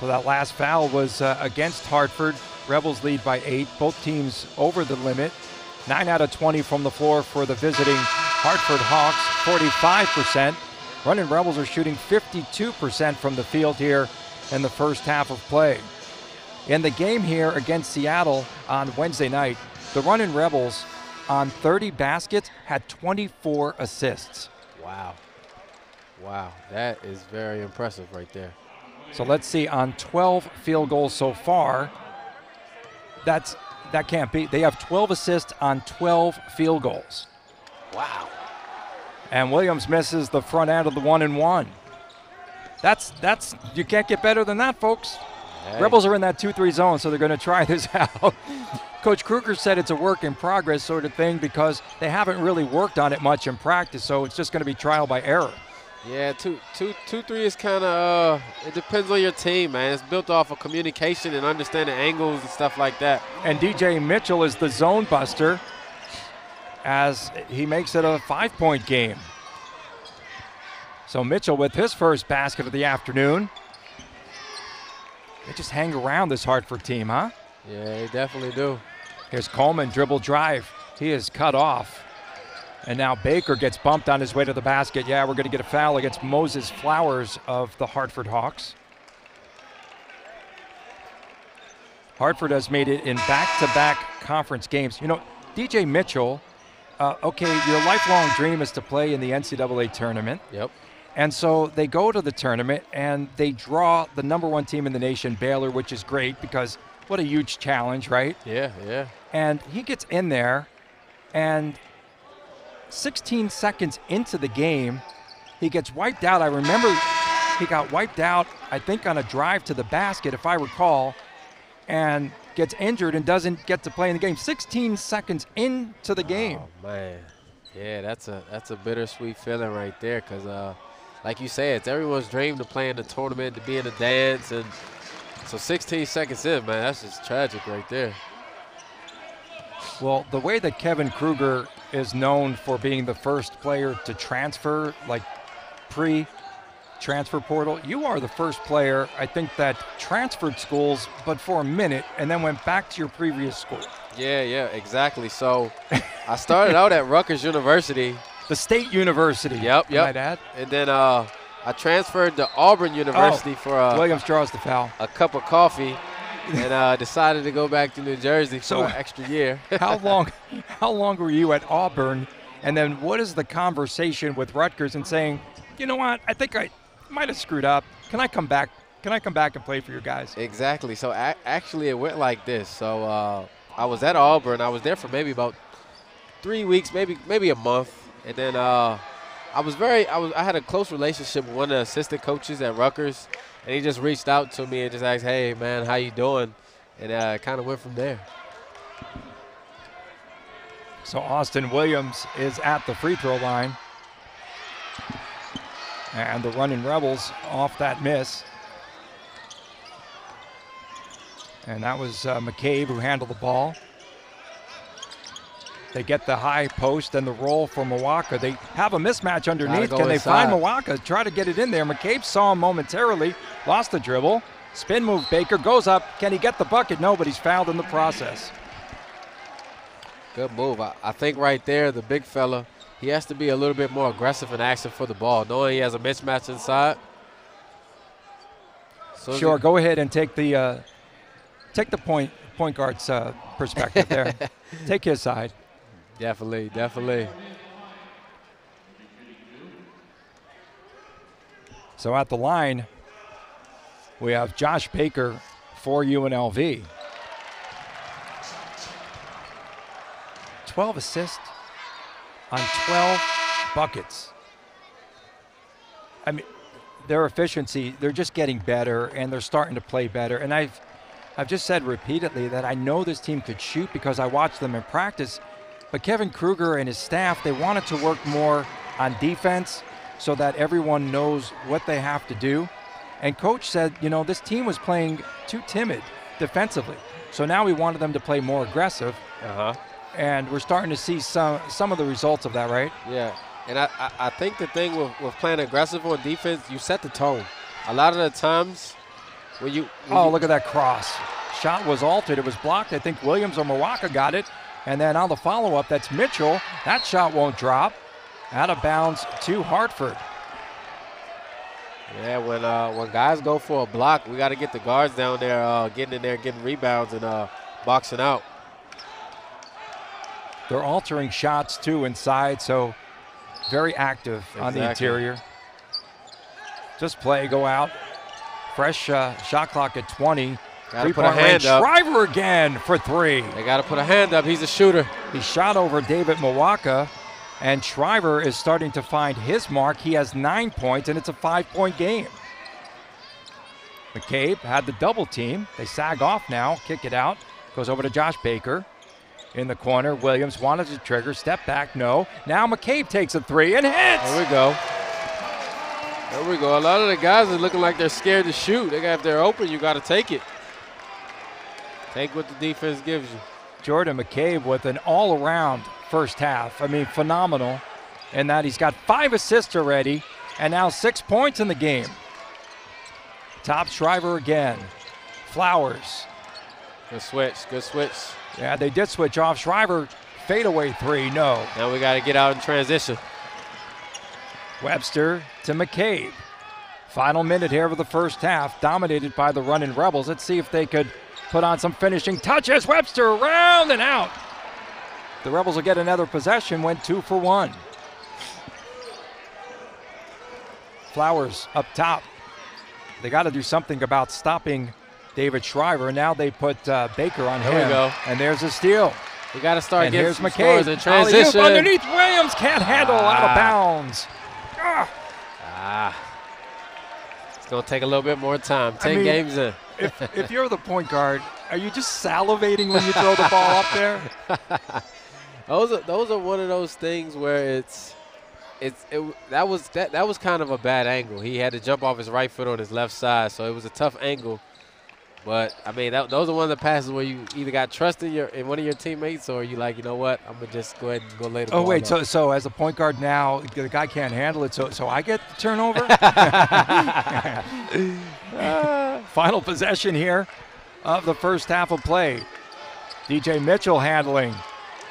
So that last foul was uh, against Hartford. Rebels lead by eight. Both teams over the limit. Nine out of 20 from the floor for the visiting Hartford Hawks, 45%. Runnin' Rebels are shooting 52% from the field here in the first half of play. In the game here against Seattle on Wednesday night, the Runnin' Rebels on 30 baskets had 24 assists. Wow. Wow. That is very impressive right there. So let's see on 12 field goals so far. That's that can't be. They have 12 assists on 12 field goals. Wow. And Williams misses the front end of the one and one. That's that's you can't get better than that, folks. Hey. Rebels are in that 2-3 zone, so they're going to try this out. Coach Kruger said it's a work in progress sort of thing because they haven't really worked on it much in practice, so it's just going to be trial by error. Yeah, two, two, two, three is kind of. Uh, it depends on your team, man. It's built off of communication and understanding angles and stuff like that. And DJ Mitchell is the zone buster as he makes it a five point game. So Mitchell with his first basket of the afternoon. They just hang around this Hartford team, huh? Yeah, they definitely do. Here's Coleman, dribble drive. He is cut off. And now Baker gets bumped on his way to the basket. Yeah, we're going to get a foul against Moses Flowers of the Hartford Hawks. Hartford has made it in back to back conference games. You know, DJ Mitchell, uh, okay, your lifelong dream is to play in the NCAA tournament. Yep. And so they go to the tournament and they draw the number one team in the nation, Baylor, which is great because what a huge challenge, right? Yeah, yeah. And he gets in there, and 16 seconds into the game, he gets wiped out. I remember he got wiped out, I think, on a drive to the basket, if I recall, and gets injured and doesn't get to play in the game. 16 seconds into the game. Oh man, yeah, that's a that's a bittersweet feeling right there. Cause uh, like you said, it's everyone's dream to play in the tournament, to be in the dance, and so 16 seconds in, man, that's just tragic right there. Well, the way that Kevin Kruger is known for being the first player to transfer, like pre transfer portal, you are the first player, I think, that transferred schools, but for a minute, and then went back to your previous school. Yeah, yeah, exactly. So I started out at Rutgers University. The State University. Yep, yep. might add. And then uh, I transferred to Auburn University Oh, for uh, Williams draws the foul. a cup of coffee and uh, decided to go back to New Jersey for an extra year. How long? How long were you at Auburn? And then what is the conversation with Rutgers and saying, you know what? I think I might have screwed up. Can I come back? Can I come back and play for you guys? Exactly. So a- actually, it went like this. So uh, I was at Auburn. I was there for maybe about three weeks, maybe maybe a month, and then uh, I was very I was I had a close relationship with one of the assistant coaches at Rutgers, and he just reached out to me and just asked, "Hey, man, how you doing?" And uh, kind of went from there. So Austin Williams is at the free throw line. And the runnin' Rebels off that miss. And that was uh, McCabe who handled the ball. They get the high post and the roll for Muoka. They have a mismatch underneath. Can they find. Muoka? Try to get it in there. McCabe saw him momentarily, lost the dribble. Spin move Baker goes up. Can he get the bucket? No, but he's fouled in the process. Good move. I, I think right there, the big fella, he has to be a little bit more aggressive and asking for the ball, knowing he has a mismatch inside. So Sure, he- go ahead and take the uh, take the point point guard's uh, perspective there. take his side. Definitely, definitely. So at the line, we have Josh Baker for UNLV. 12 assists on 12 buckets. I mean, their efficiency, they're just getting better and they're starting to play better. And I've I've just said repeatedly that I know this team could shoot because I watched them in practice. But Kevin Kruger and his staff, they wanted to work more on defense so that everyone knows what they have to do. And coach said, you know, this team was playing too timid defensively. So now we wanted them to play more aggressive. Uh huh. And we're starting to see some some of the results of that, right? Yeah, and I, I, I think the thing with, with playing aggressive on defense, you set the tone. A lot of the times when you when Oh, you- look at that cross. Shot was altered. It was blocked. I think Williams or Muoka got it. And then on the follow up, that's Mitchell. That shot won't drop. Out of bounds to Hartford. yeah when uh, when guys go for a block, we got to get the guards down there, uh, getting in there, getting rebounds and uh, boxing out. They're altering shots too inside, so very active on the interior. Just play, go out. Fresh uh, shot clock at 20. Gotta put a hand up. Shriver again for three. They got to put a hand up. He's a shooter. He shot over David Muoka, and Shriver is starting to find his mark. He has nine points, and it's a five-point game. McCabe had the double team. They sag off now, kick it out, goes over to Josh Baker. In the corner, Williams wanted to trigger, step back, no. Now McCabe takes a three and hits. There we go. There we go. A lot of the guys are looking like they're scared to shoot. They got, if they're open, you got to take it. Take what the defense gives you. Jordan McCabe with an all around first half. I mean, phenomenal. In that he's got five assists already and now six points in the game. Top Shriver again. Flowers. Good switch. Good switch. Yeah, they did switch off. Shriver, fadeaway three, no. Now we got to get out in transition. Webster to McCabe. Final minute here of the first half, dominated by the runnin' Rebels. Let's see if they could put on some finishing touches. Webster around and out. The Rebels will get another possession, went two for one. Flowers up top. They got to do something about stopping David Shriver. Now they put uh, Baker on There him. we go. And there's a steal. We got to start and getting here's McCabe. in transition. underneath Williams. Can't handle out of Ah. bounds. Ah. Ah. It's going to take a little bit more time. 10 mean- games in. If, if you're the point guard, are you just salivating when you throw the ball up there? Those are those are one of those things where it's it's it, that was that that was kind of a bad angle. He had to jump off his right foot on his left side, so it was a tough angle. But I mean, that, those are one of the passes where you either got trust in your in one of your teammates, or you like, you know what, I'm gonna just go ahead and go later. Oh wait, up. so so as a point guard now, the guy can't handle it, so so I get the turnover. Final possession here of the first half of play. DJ Mitchell handling.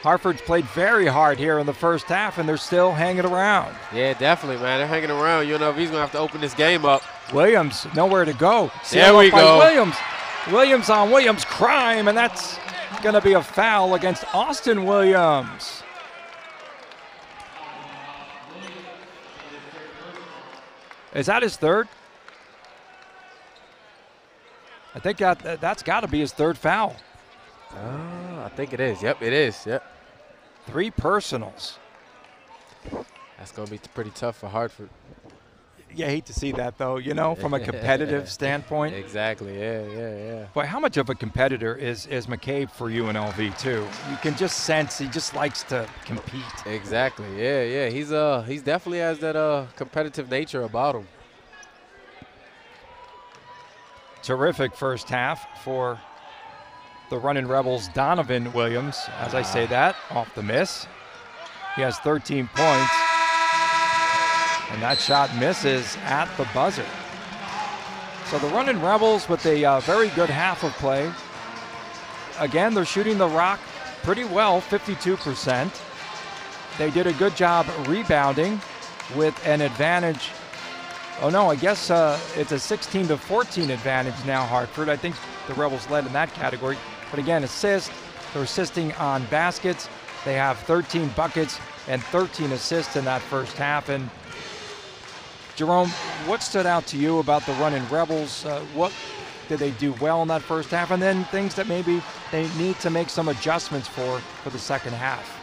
Hartford's played very hard here in the first half, and they're still hanging around. yeah, definitely, man. They're hanging around. You know, if he's gonna have to open this game up. Williams nowhere to go. There we go. Williams. Williams on Williams crime, and that's going to be a foul against Austin Williams. Is that his third? I think that that- that's got to be his third foul. Uh, I think it is. Yep, it is. Yep. Three personals. That's gonna be pretty tough for Hartford. You hate to see that though, you know, from a competitive standpoint. Exactly. Yeah, yeah, yeah. But how much of a competitor is is McCabe for UNLV too? You can just sense he just likes to compete. Exactly. Yeah, yeah. He's uh he's definitely has that uh competitive nature about him. Terrific first half for the runnin' Rebels. Donovan Williams, as I say that, off the miss. He has 13 points. And that shot misses at the buzzer. So the runnin' Rebels with a uh, very good half of play. Again, they're shooting the rock pretty well, 52%. They did a good job rebounding with an advantage. Oh no, I guess uh, it's a 16 to 14 advantage now, Hartford. I think the Rebels led in that category. But again, assist, they're assisting on baskets. They have 13 buckets and 13 assists in that first half. And Jerome, what stood out to you about the runnin' Rebels? Uh, what did they do well in that first half? And then things that maybe they need to make some adjustments for for the second half.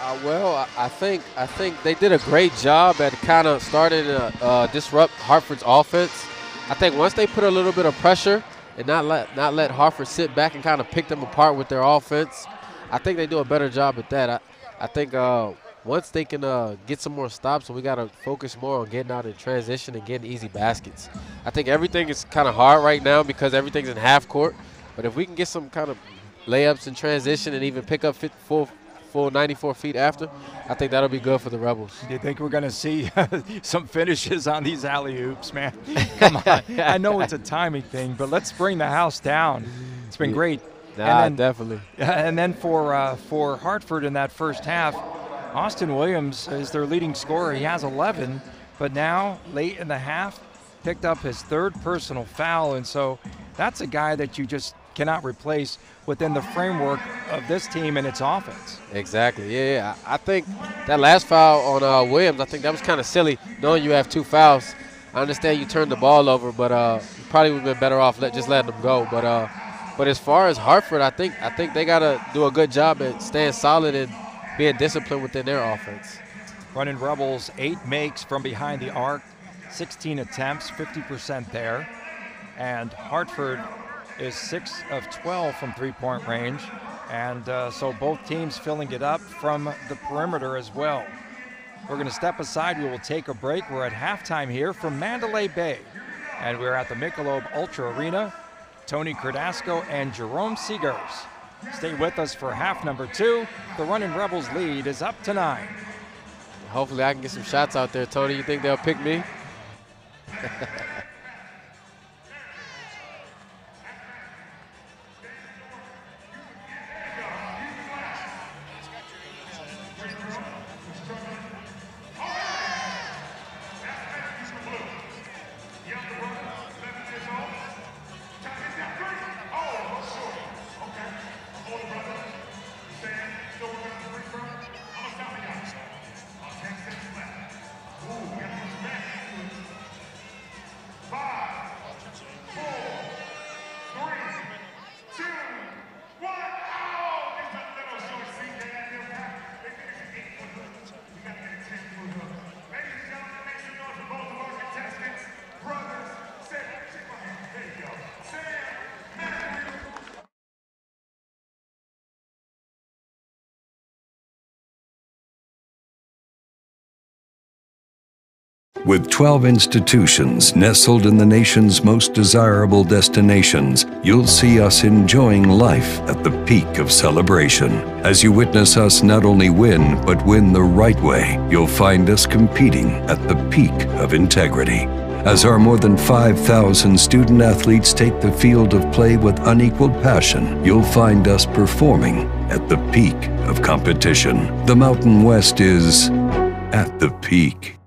Uh, well, I, think I think they did a great job at kind of starting to uh, disrupt Hartford's offense. I think once they put a little bit of pressure and not let not let Hartford sit back and kind of pick them apart with their offense, I think they do a better job at that. I, I think uh, once they can uh, get some more stops, we got to focus more on getting out in transition and getting easy baskets. I think everything is kind of hard right now because everything's in half court. But if we can get some kind of layups in transition and even pick up full full 94 feet after, I think that'll be good for the Rebels. Do you think we're going to see some finishes on these alley oops, man? Come on. I know it's a timing thing, but let's bring the house down. It's been great. Nah, then, definitely. And then for uh, for Hartford in that first half, Austin Williams is their leading scorer. He has 11, but now late in the half, picked up his third personal foul, and so that's a guy that you just cannot replace within the framework of this team and its offense. Exactly. Yeah, yeah. I think that last foul on uh, Williams, I think that was kind of silly, knowing you have two fouls. I understand you turned the ball over, but uh, probably would have been better off let, just letting them go. But uh, but as far as Hartford, I think I think they got to do a good job at staying solid and being disciplined within their offense. Runnin' Rebels, eight makes from behind the arc, 16 attempts, 50% there. And Hartford is six of 12 from three point range. And uh, so both teams filling it up from the perimeter as well. We're going to step aside. We will take a break. We're at halftime here from Mandalay Bay. And we're at the Michelob Ultra Arena. Tony Cardasco and Jerome Seagears Stay with us for half number two. The runnin' Rebels lead is up to nine. Hopefully I can get some shots out there, Tony. You think they'll pick me? With 12 institutions nestled in the nation's most desirable destinations, you'll see us enjoying life at the peak of celebration. As you witness us not only win, but win the right way, you'll find us competing at the peak of integrity. As our more than 5,000 student athletes take the field of play with unequaled passion, you'll find us performing at the peak of competition. The Mountain West is at the peak.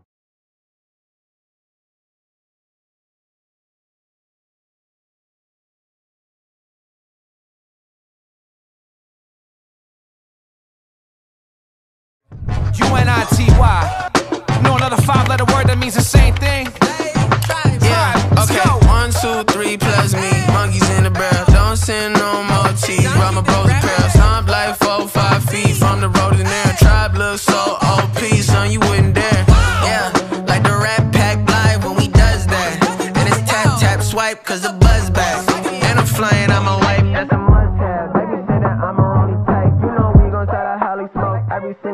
U-N-I-T-Y. Know another five-letter word that means the same thing? Yeah, okay. One, two, three plus me.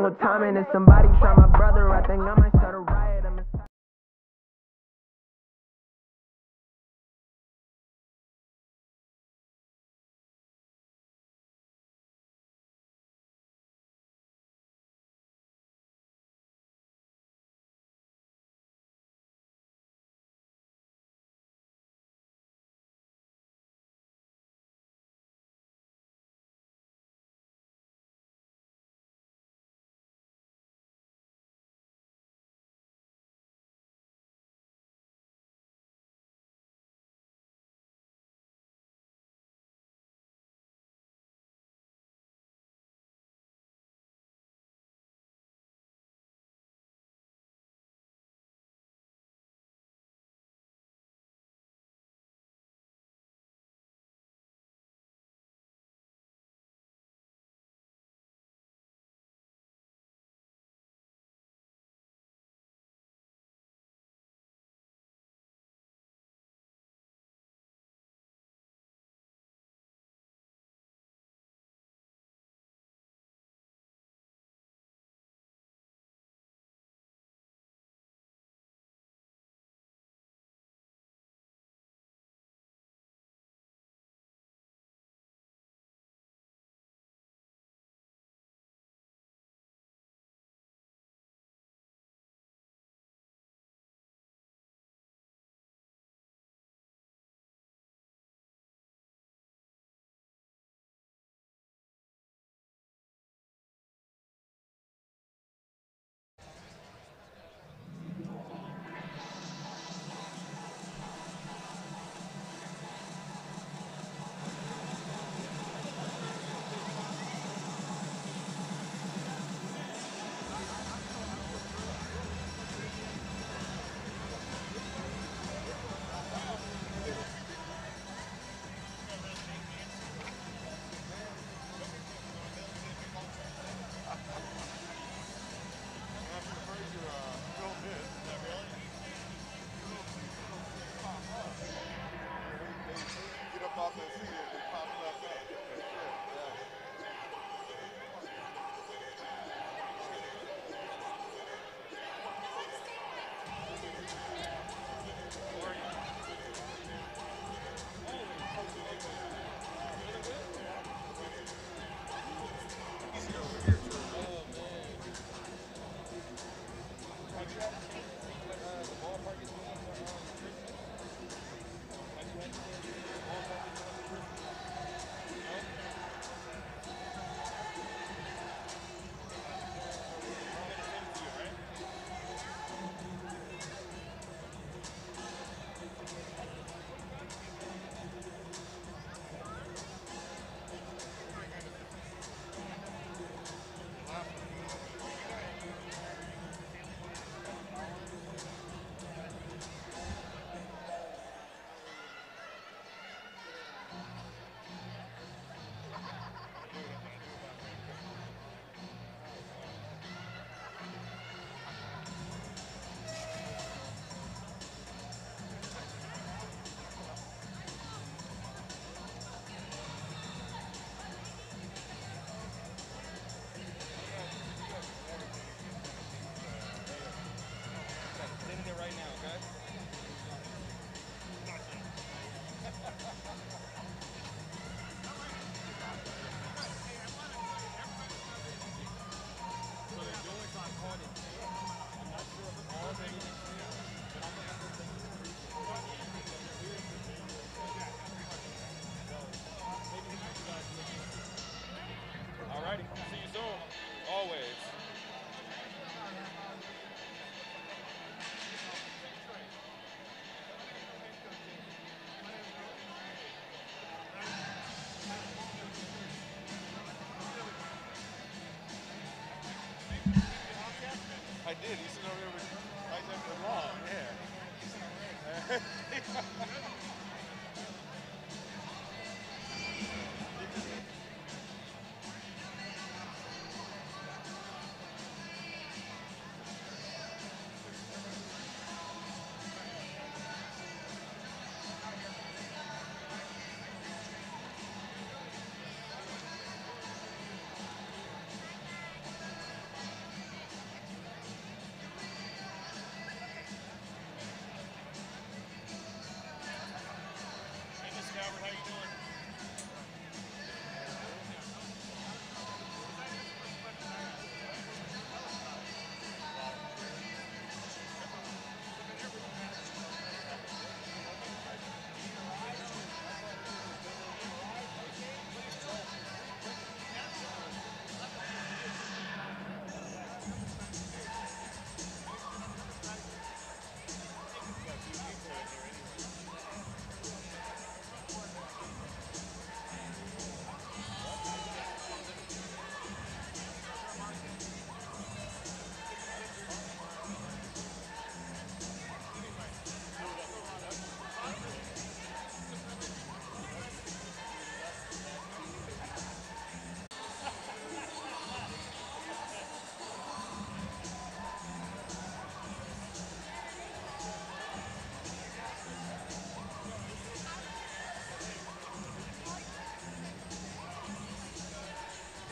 No timing. If somebody try my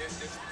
this is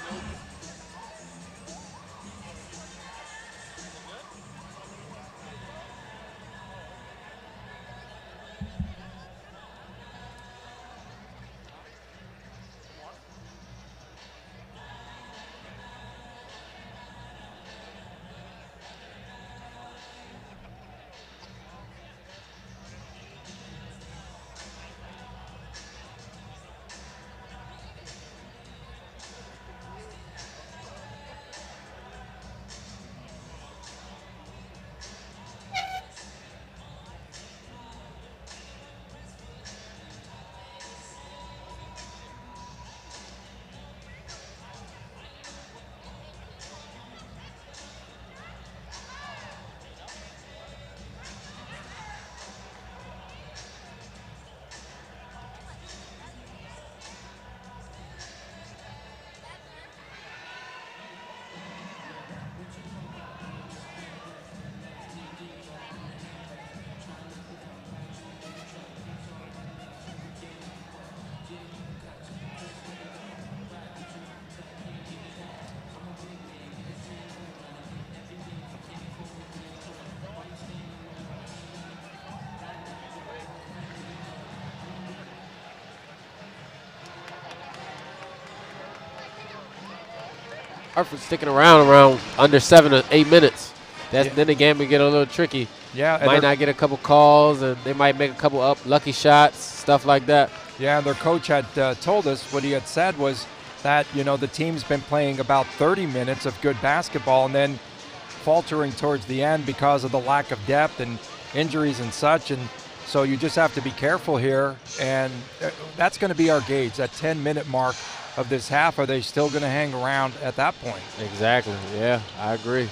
Hartford sticking around around under seven or eight minutes. That's, Then the game will get a little tricky. Yeah, might not get a couple calls, and they might make a couple up lucky shots, stuff like that. Yeah, their coach had uh, told us what he had said was that you know the team's been playing about 30 minutes of good basketball and then faltering towards the end because of the lack of depth and injuries and such. And so you just have to be careful here, and uh, that's going to be our gauge. That 10-minute mark of this half. Are they still going to hang around at that point? Exactly. Yeah, I agree.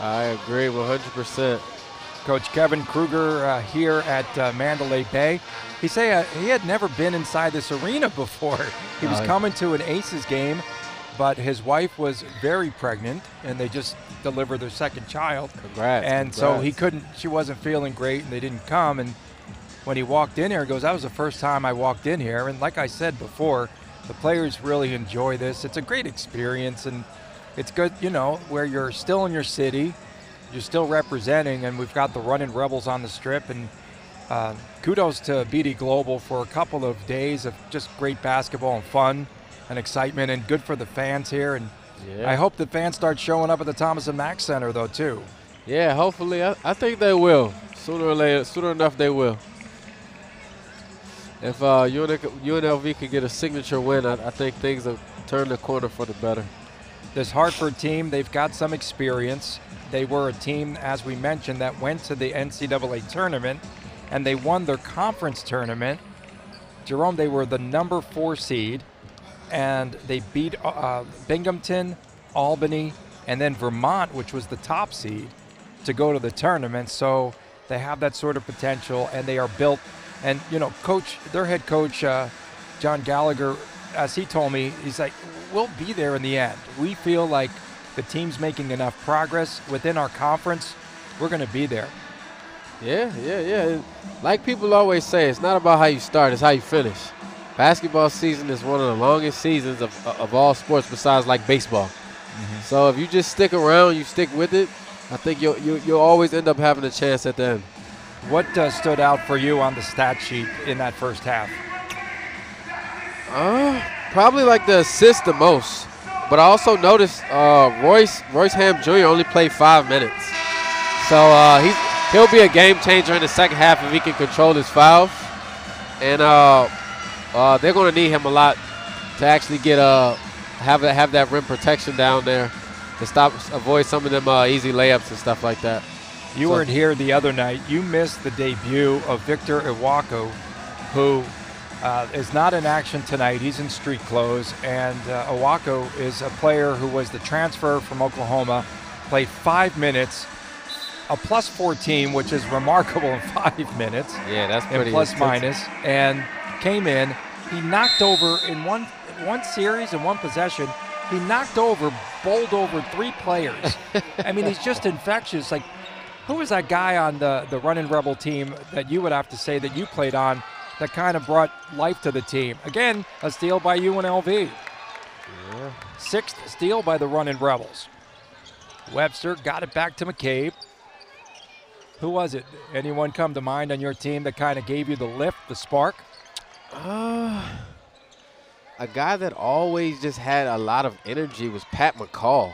I agree 100%. Coach Kevin Kruger uh, here at uh, Mandalay Bay. He say uh, he had never been inside this arena before. He was coming to an Aces game, but his wife was very pregnant, and they just delivered their second child. Congrats. And so he couldn't. She wasn't feeling great, and they didn't come. And when he walked in here, he goes, "That was the first time I walked in here." And like I said before, the players really enjoy this. It's a great experience, and it's good, you know, where you're still in your city, you're still representing, and we've got the Runnin' Rebels on the strip. And uh, kudos to BD Global for a couple of days of just great basketball and fun and excitement, and good for the fans here. And Yeah. I hope the fans start showing up at the Thomas and Mack Center though too. Yeah, hopefully. I, I think they will. Sooner or later, sooner enough, they will. If uh, UNLV, could get a signature win, I, I think things have turned the corner for the better. This Hartford team, they've got some experience. They were a team, as we mentioned, that went to the NCAA tournament and they won their conference tournament. Jerome, they were the number four seed and they beat uh, Binghamton, Albany, and then Vermont, which was the top seed, to go to the tournament. So they have that sort of potential and they are built. And, you know, coach, their head coach, uh, John Gallagher, as he told me, he's like, we'll be there in the end. We feel like the team's making enough progress within our conference. We're going to be there. Yeah, yeah, yeah. Like people always say, it's not about how you start, it's how you finish. Basketball season is one of the longest seasons of, of all sports besides like baseball. So if you just stick around, you stick with it, I think you'll, you, you'll always end up having a chance at the end. What uh, stood out for you on the stat sheet in that first half? Uh, probably like the assist the most. But I also noticed uh, Royce Royce Hamm Jr. only played five minutes. So uh, he's he'll be a game changer in the second half if he can control his fouls. And uh, uh, they're going to need him a lot to actually get uh, have have that rim protection down there to stop avoid some of them uh, easy layups and stuff like that. You So- weren't here the other night. You missed the debut of Victor Iwuakor, who uh, is not in action tonight. He's in street clothes. And uh, Iwuakor is a player who was the transfer from Oklahoma, played five minutes, a plus 14, which is remarkable in five minutes. Yeah, that's and pretty plus intense. minus, and came in. He knocked over in one one series in one possession. He knocked over, bowled over three players. I mean, he's just infectious. Like, who was that guy on the the Runnin' Rebel team that you would have to say that you played on that kind of brought life to the team? Again, a steal by UNLV. sixth steal by the runnin' Rebels. Webster got it back to McCabe. Who was it? Anyone come to mind on your team that kind of gave you the lift, the spark? Uh, a guy that always just had a lot of energy was Pat McCaw.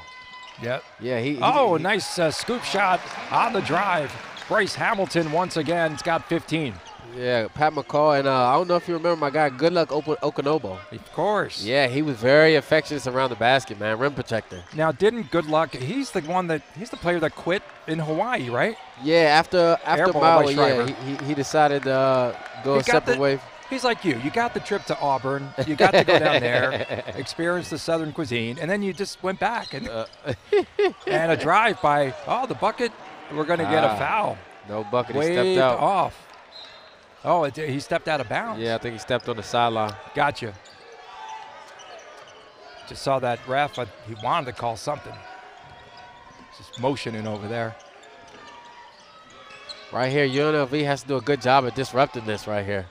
Yep. Yeah, he. he Oh, he- nice uh, scoop shot on the drive. Bryce Hamilton once again It's got 15. Yeah, Pat McCaw, and uh, I don't know if you remember my guy, Goodluck Open Okonoboh. Of course. Yeah, he was very affectionate around the basket, man. Rim protector. Now, didn't Goodluck? He's the one that he's the player that quit in Hawaii, right? Yeah, after after Maui, yeah, he, he, he decided to uh, go He a separate way. He's like you. You got the trip to Auburn. You got to go down there, experience the Southern cuisine, and then you just went back and Uh, and a drive by. Oh, the bucket. We're going to get Ah, a foul. No bucket. He stepped out. off. Oh, it, he stepped out of bounds. Yeah, I think he stepped on the sideline. Gotcha. Just saw that ref. I, he wanted to call something. Just motioning over there. Right here, UNLV has to do a good job at disrupting this right here.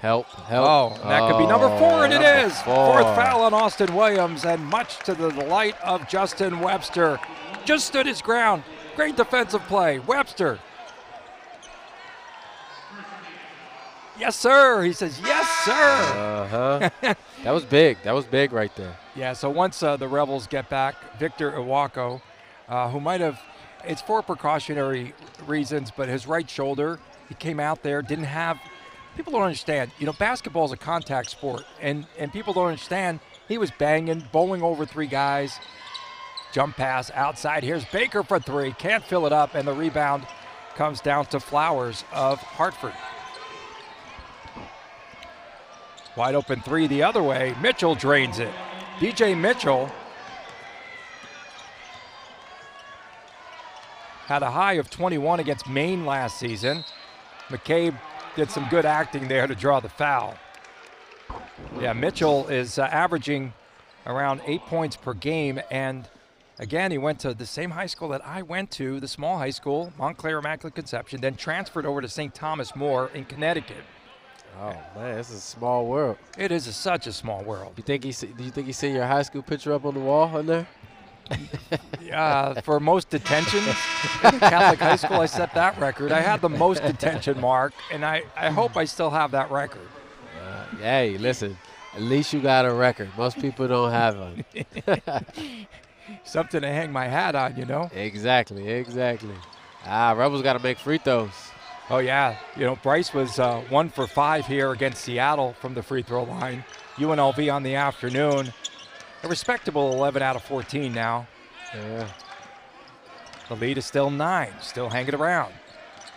Help, help. Oh, and that could be number four, and it is. four. Fourth foul on Austin Williams, and much to the delight of Justin Webster. Just stood his ground. Great defensive play. Webster. Yes, sir. He says, yes, sir. Uh-huh. that was big. That was big right there. Yeah, so once uh, the Rebels get back, Victor Iwuakor, uh, who might have, it's for precautionary reasons, but his right shoulder, he came out there, didn't have, people don't understand, you know, basketball is a contact sport, and, and people don't understand, he was banging, bowling over three guys, jump pass outside. Here's Baker for three, can't fill it up, and the rebound comes down to Flowers of Hartford. Wide open three the other way. Mitchell drains it. DJ Mitchell had a high of 21 against Maine last season. McCabe did some good acting there to draw the foul. Yeah, Mitchell is uh, averaging around eight points per game. And again, he went to the same high school that I went to, the small high school, Montclair Immaculate Conception, then transferred over to St. Thomas More in Connecticut. Oh man, this is a small world. It is a, such a small world. You think he? Do you think he seen your high school picture up on the wall in there? Uh, for most detentions in Catholic high school, I set that record. I had the most detention mark, and I, I hope I still have that record. Hey, listen. At least you got a record. Most people don't have one. Something to hang my hat on, you know? exactly, exactly. Ah, Rebels got to make free throws. Oh, yeah. You know, Bryce was uh, one for five here against Seattle from the free throw line. UNLV on the afternoon. A respectable 11 out of 14 now. Yeah, The lead is still nine, still hanging around.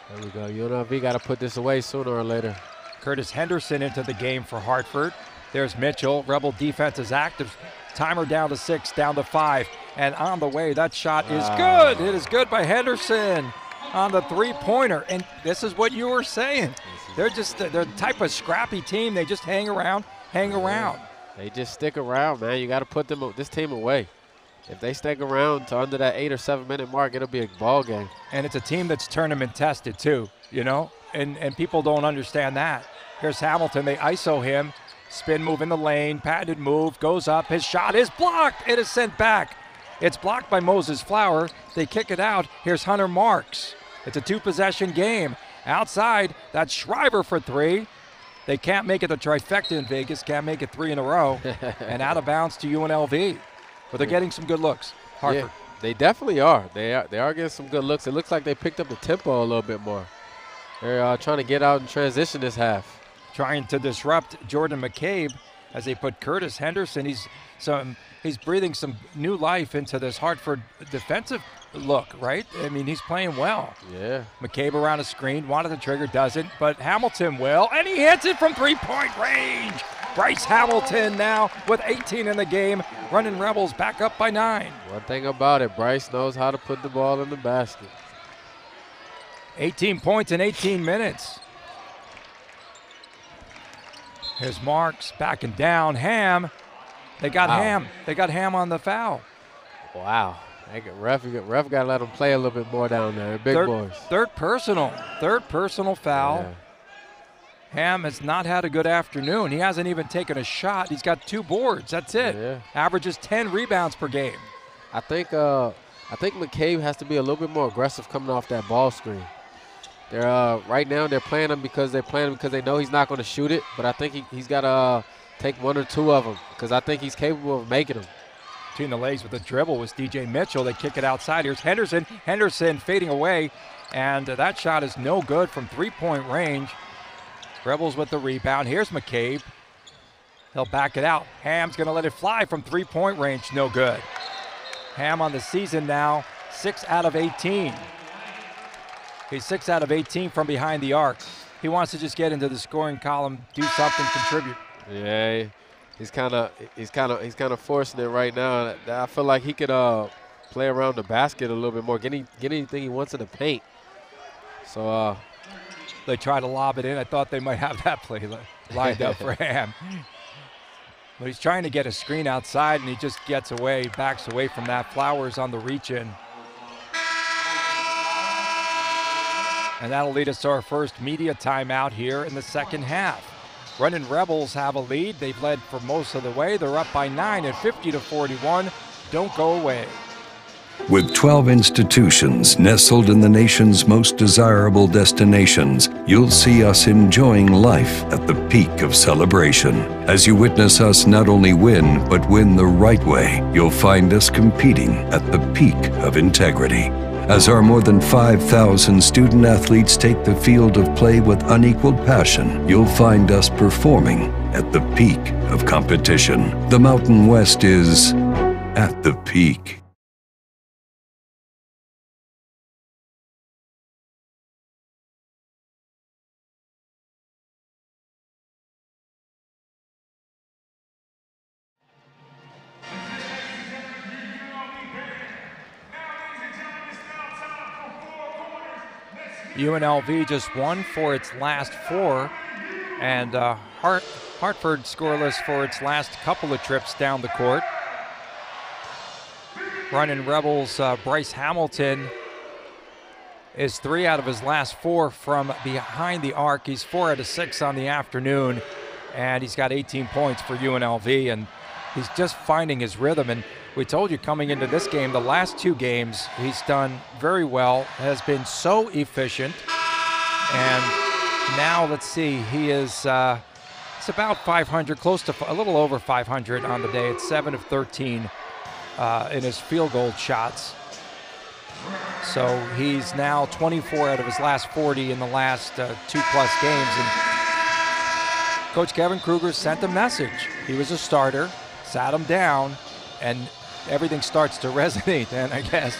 there we go. UNLV got to put this away sooner or later. Curtis Henderson into the game for Hartford. There's Mitchell. Rebel defense is active. Timer down to six, down to five. And on the way, that shot is good. It is good by Henderson on the three pointer. And this is what you were saying. They're just they're the type of scrappy team. They just hang around, hang around. They just stick around, man. You got to put them this team away. If they stick around to under that eight or seven minute mark, it'll be a ball game. And it's a team that's tournament tested too, you know? And and people don't understand that. Here's Hamilton. They ISO him. Spin move in the lane. Patented move. Goes up. His shot is blocked. It is sent back. It's blocked by Moses Flower. They kick it out. Here's Hunter Marks. It's a two possession game. Outside, that's Schreiber for three. They can't make it the trifecta in Vegas, can't make it three in a row. and out of bounds to UNLV. But they're getting some good looks. Hartford. Yeah, they definitely are. They are. They are getting some good looks. It looks like they picked up the tempo a little bit more. They're uh, trying to get out and transition this half. trying to disrupt Jordan McCabe as they put Curtis Henderson. He's some he's breathing some new life into this Hartford defensive look, right? I mean, he's playing well. Yeah. McCabe around a screen, wanted the trigger, doesn't, but Hamilton will, and he hits it from three-point range. Bryce Hamilton now with 18 in the game, runnin' Rebels back up by nine. One thing about it, Bryce knows how to put the ball in the basket. 18 points in 18 minutes. Here's Marks backing down. Hamm. They got Wow. Hamm. They got Hamm on the foul. Wow. They got, ref, ref got to let them play a little bit more down there. Big third, boys. Third personal. Third personal foul. Yeah. Hamm has not had a good afternoon. He hasn't even taken a shot. He's got two boards. That's it. Yeah. Averages 10 rebounds per game. I think uh, I think McCabe has to be a little bit more aggressive coming off that ball screen. They're uh, right now they're playing him because they're playing him because they know he's not going to shoot it. But I think he, he's got to uh, take one or two of them because I think he's capable of making them. Between the legs with the dribble was DJ Mitchell. They kick it outside. Here's Henderson. Henderson fading away, and that shot is no good from three-point range. Rebels with the rebound. Here's McCabe. He'll back it out. Hamm's going to let it fly from three-point range. No good. Hamm on the season now, six out of 18. He's six out of 18 from behind the arc. He wants to just get into the scoring column, do something, contribute. Yeah, he's kind of he's kind of he's kind of forcing it right now. I feel like he could uh, play around the basket a little bit more, get, any, get anything he wants in the paint. So uh, they try to lob it in. I thought they might have that play li- lined up for Hamm. But he's trying to get a screen outside, and he just gets away, backs away from that. Flowers on the reach in. And that'll lead us to our first media timeout here in the second half. Runnin' Rebels have a lead. They've led for most of the way. They're up by nine at 50 to 41. Don't go away. With 12 institutions nestled in the nation's most desirable destinations, you'll see us enjoying life at the peak of celebration. As you witness us not only win, but win the right way, you'll find us competing at the peak of integrity. As our more than 5,000 student athletes take the field of play with unequaled passion, you'll find us performing at the peak of competition. The Mountain West is at the peak. UNLV just won for its last four, and uh, Hart, Hartford scoreless for its last couple of trips down the court. Runnin' Rebels, uh, Bryce Hamilton is three out of his last four from behind the arc. He's four out of six on the afternoon, and he's got 18 points for UNLV, and he's just finding his rhythm. And we told you coming into this game, the last two games, he's done very well, has been so efficient. And now let's see, he is uh, it's about 500, close to a little over 500 on the day. It's seven of 13 uh, in his field goal shots. So he's now 24 out of his last 40 in the last uh, two plus games. And Coach Kevin Kruger sent a message. He was a starter, sat him down, and everything starts to resonate then, I guess.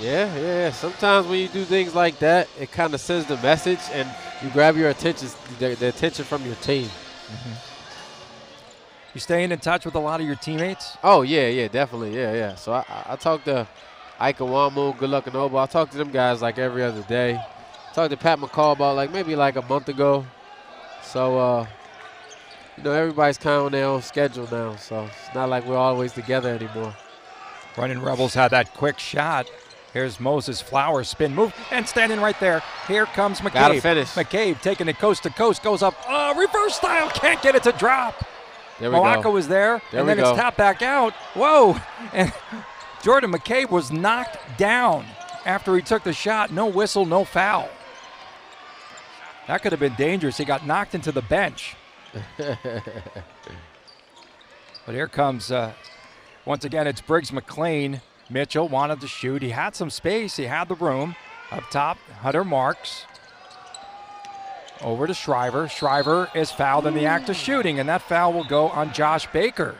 Yeah, yeah. Sometimes when you do things like that, it kind of sends the message, and you grab your attention, the, the attention from your team. Mm-hmm. You staying in touch with a lot of your teammates? Oh yeah, yeah, definitely, yeah, yeah. So I, I talked to Ike Nwamu, Good Luck and Noble. I talk to them guys like every other day. Talked to Pat McCaw about like maybe like a month ago. So uh, you know everybody's kind of on their own schedule now, so it's not like we're always together anymore. Runnin' Rebels had that quick shot. Here's Moses Flowers, spin move, and standing right there. Here comes McCabe. Gotta finish. McCabe taking it coast to coast, goes up, oh, reverse style, can't get it to drop. There we Malacca go. was there, There and then go. it's tapped back out. Whoa! And Jordan McCabe was knocked down after he took the shot. No whistle, no foul. That could have been dangerous. He got knocked into the bench. But here comes, uh, once again, it's Briggs McClain. Mitchell wanted to shoot. He had some space, he had the room. Up top, Hunter Marks. Over to Shriver. Shriver is fouled in the act of shooting, and that foul will go on Josh Baker.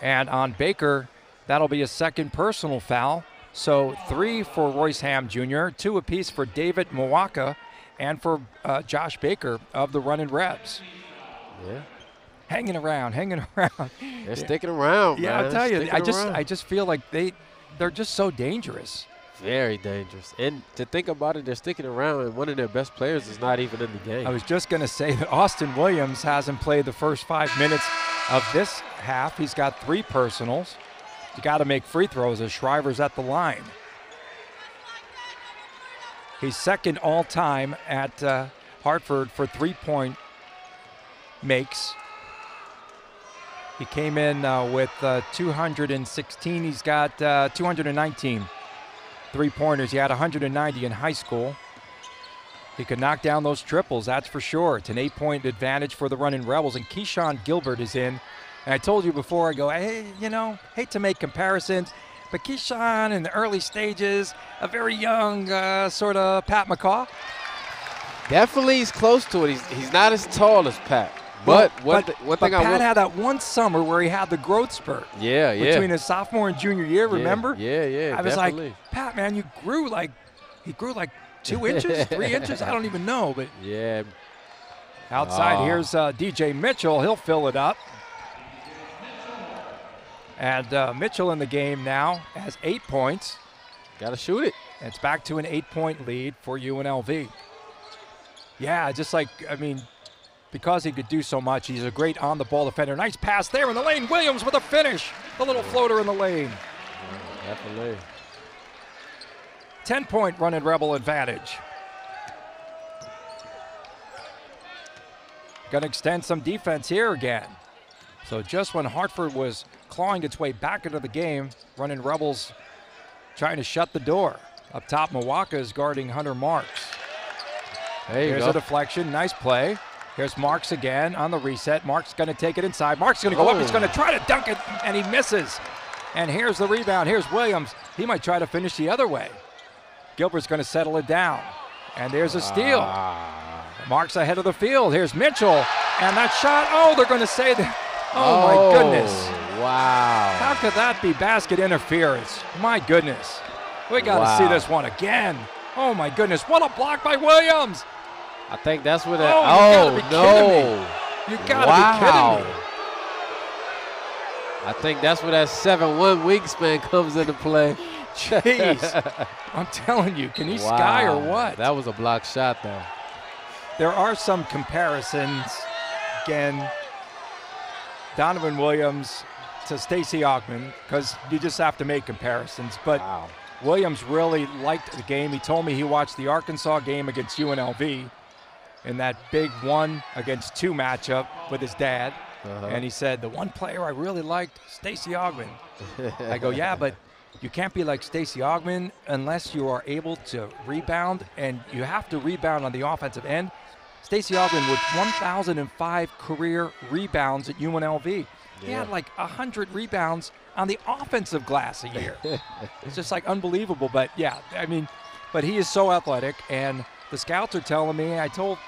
And on Baker, that'll be a second personal foul. So three for Royce Hamm Jr., two apiece for David Muoka, and for uh, Josh Baker of the running reps. Yeah, Hanging around, hanging around. they're sticking around. Yeah, man. I'll tell you, I just around. I just feel like they they're just so dangerous. very dangerous. And to think about it, they're sticking around, and one of their best players is not even in the game. I was just going to say that Austin Williams hasn't played the first five minutes of this half. He's got three personals. You got to make free throws as Shriver's at the line. He's second all time at uh, Hartford for three point makes. He came in uh, with uh, 216. He's got uh, 219 three pointers. He had 190 in high school. He could knock down those triples, that's for sure. It's an eight point advantage for the runnin' Rebels. And Keyshawn Gilbert is in. And I told you before, I go, hey, you know, hate to make comparisons, but Keyshawn in the early stages, a very young uh, sort of Pat McCaw. Definitely, he's close to it. He's, he's not as tall as Pat. But one, but, th- one but thing I Pat had that one summer where he had the growth spurt yeah, yeah. between his sophomore and junior year. Yeah, Remember? Yeah, yeah. I was definitely. like, Pat, man, you grew like he grew like two inches, three inches. I don't even know. But yeah, outside, Oh. here's uh, DJ Mitchell. He'll fill it up. And uh, Mitchell in the game now has eight points. gotta shoot it. It's back to an eight-point lead for UNLV. Yeah, just like I mean, because he could do so much, he's a great on-the-ball defender. Nice pass there in the lane. Williams with a finish. The little floater in the lane. Definitely. 10 point runnin' Rebel advantage. Going to extend some defense here again. So just when Hartford was clawing its way back into the game, runnin' Rebels trying to shut the door. Up top, Muoka is guarding Hunter Marks. There you Here's go. a deflection. Nice play. Here's Marks again on the reset. Marks going to take it inside. Marks going to go up. He's Oh. going to try to dunk it, and he misses. And here's the rebound. Here's Williams. He might try to finish the other way. Gilbert's going to settle it down. And there's a steal. Ah. Marks ahead of the field. Here's Mitchell. And that shot. Oh, they're going to say that. Oh, my goodness. Wow. How could that be basket interference? My goodness. We got to see this one again. Oh, my goodness. What a block by Williams. I think that's where that. Oh, you Oh, gotta be no. kidding me. You got to wow. be kidding me. I think that's where that 7 1 wingspan comes into play. Jeez. I'm telling you, can he sky or what? That was a block shot, though. there are some comparisons. Again, Donovan Williams to Stacey Augmon, because you just have to make comparisons. But Wow. Williams really liked the game. He told me he watched the Arkansas game against UNLV in that big one against two matchup with his dad. Uh-huh. And he said, the one player I really liked, Stacey Augmon. I go, yeah, but you can't be like Stacey Augmon unless you are able to rebound, and you have to rebound on the offensive end. Stacey Augmon with 1,005 career rebounds at UNLV. He had Yeah. like 100 rebounds on the offensive glass a year. it's just like unbelievable. But yeah, I mean, but he is so athletic, and the scouts are telling me. I told,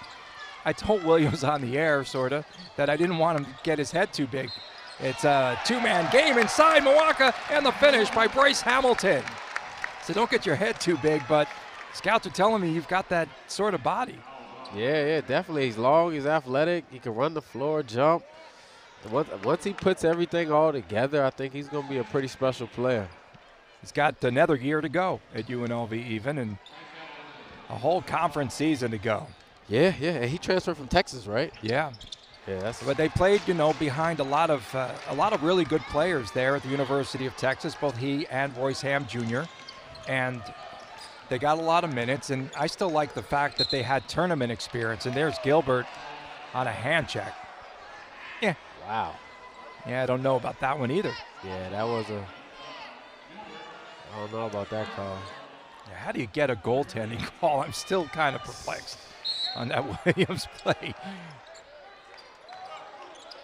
I told Williams on the air, sort of, that I didn't want him to get his head too big. It's a two-man game inside Muoka, and the finish by Bryce Hamilton. So don't get your head too big, but scouts are telling me you've got that sort of body. Yeah, yeah, definitely. He's long, he's athletic, he can run the floor, jump. Once, once he puts everything all together, I think he's going to be a pretty special player. He's got another year to go at UNLV, even, and a whole conference season to go. Yeah, yeah. And he transferred from Texas, right? Yeah, Yeah, that's but they played, you know, behind a lot of uh, a lot of really good players there at the University of Texas. Both he and Royce Hamm Jr. and they got a lot of minutes. And I still like the fact that they had tournament experience. And there's Gilbert on a hand check. Yeah, wow. yeah, I don't know about that one either. Yeah, that was a. I don't know about that call. Yeah, How do you get a goaltending call? I'm still kind of perplexed on that Williams play.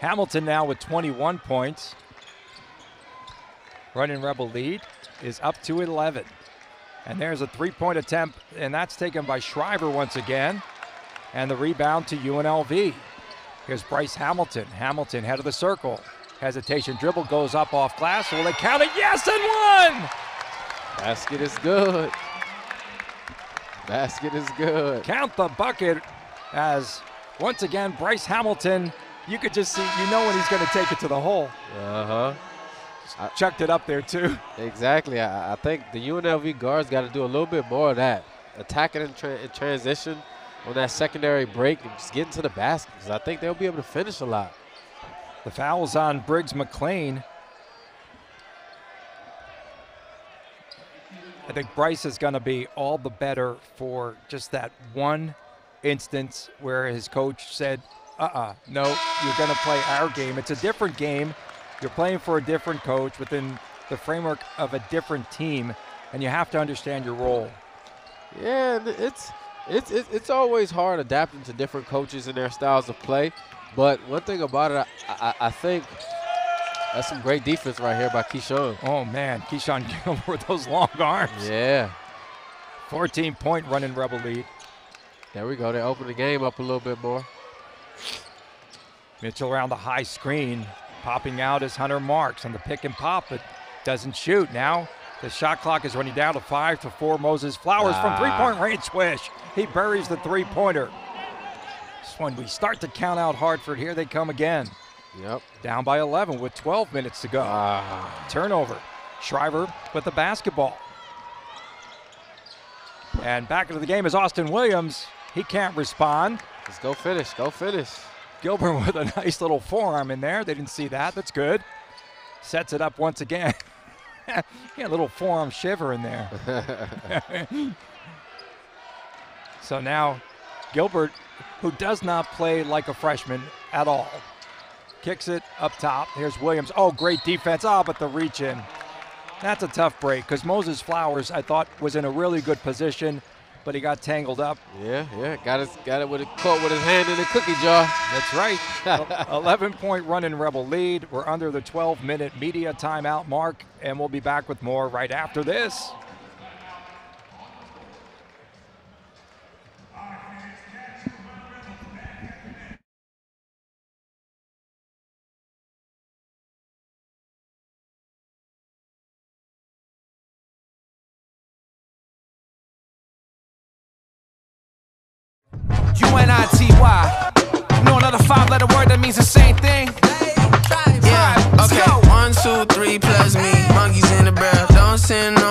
Hamilton now with 21 points. Runnin' Rebel lead is up to 11. And there's a three point attempt, and that's taken by Shriver once again. And the rebound to UNLV. Here's Bryce Hamilton. Hamilton, head of the circle. Hesitation dribble goes up off glass. Will they count it? Yes, and one! Basket is good. Basket is good. count the bucket as once again Bryce Hamilton. You could just see, you know, when he's going to take it to the hole. Uh huh. Chucked it up there too. Exactly. I, I think the UNLV guards got to do a little bit more of that. Attacking in, tra- in transition on that secondary break and just getting to the basket. 'cause I think they'll be able to finish a lot. The foul's on Briggs McClain. I think Bryce is going to be all the better for just that one instance where his coach said, uh-uh, no, you're going to play our game. It's a different game. You're playing for a different coach within the framework of a different team, and you have to understand your role. Yeah, it's it's it's, it's always hard adapting to different coaches and their styles of play. But one thing about it, I, I, I think that's some great defense right here by Keyshawn. Oh, man, Keyshawn Gilbert with those long arms. Yeah. 14 point runnin' Rebel lead. There we go. They open the game up a little bit more. Mitchell around the high screen. Popping out is Hunter Marks on the pick and pop, but doesn't shoot. Now the shot clock is running down to five to four. Moses Flowers from Ah. three point range swish. He buries the three pointer. Just when we start to count out Hartford, here they come again. Yep. Down by 11 with 12 minutes to go. Ah. Turnover. Shriver with the basketball. And back into the game is Austin Williams. He can't respond. Let's go finish. Go finish. Gilbert with a nice little forearm in there. They didn't see that. That's good. Sets it up once again. yeah, a little forearm shiver in there. so now Gilbert, who does not play like a freshman at all, kicks it up top. Here's Williams. Oh, great defense. Oh, but the reach in. That's a tough break because Moses Flowers, I thought, was in a really good position, but he got tangled up. Yeah, yeah. Got it. Got it with a caught with his hand in the cookie jar. That's right. 11 point Runnin' Rebel lead. We're under the 12 minute media timeout mark, and we'll be back with more right after this. Barrel.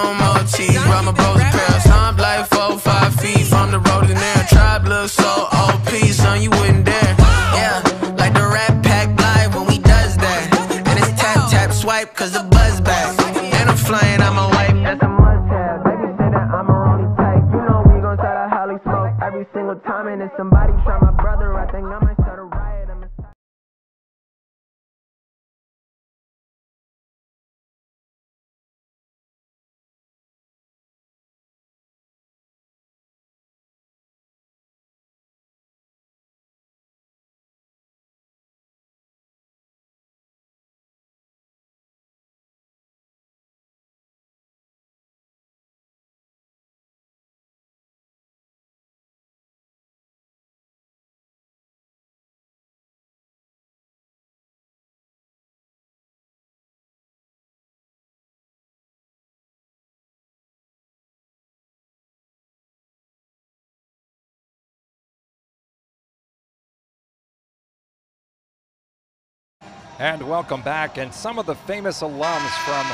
And welcome back. And some of the famous alums from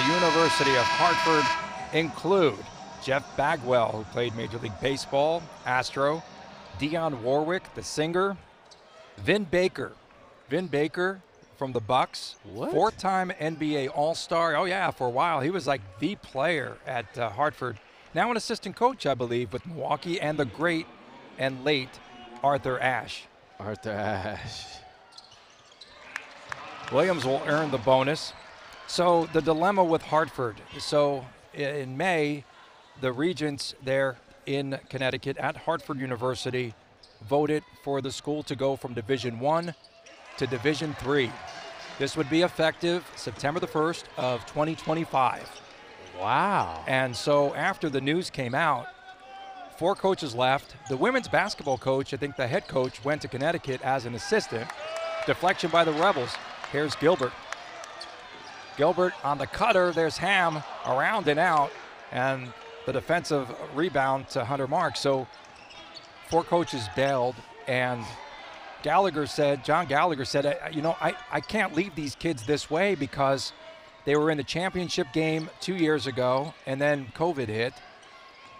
the University of Hartford include Jeff Bagwell, who played Major League Baseball, Astro, Dionne Warwick, the singer, Vin Baker. Vin Baker from the Bucks, What? four-time NBA All-Star. Oh yeah, for a while he was like the player at uh, Hartford. Now an assistant coach, I believe, with Milwaukee, and the great and late Arthur Ashe. Arthur Ashe. Williams will earn the bonus. So the dilemma with Hartford. So in May, the regents there in Connecticut at Hartford University voted for the school to go from Division 1 to Division 3. This would be effective September the 1st of 2025. Wow. And so after the news came out, four coaches left. The women's basketball coach, I think the head coach, went to Connecticut as an assistant. Deflection by the Rebels. Here's Gilbert. Gilbert on the cutter. There's Hamm around and out. And the defensive rebound to Hunter Marks. So four coaches bailed. And Gallagher said, John Gallagher said, you know, I, I can't leave these kids this way because they were in the championship game two years ago, and then COVID hit.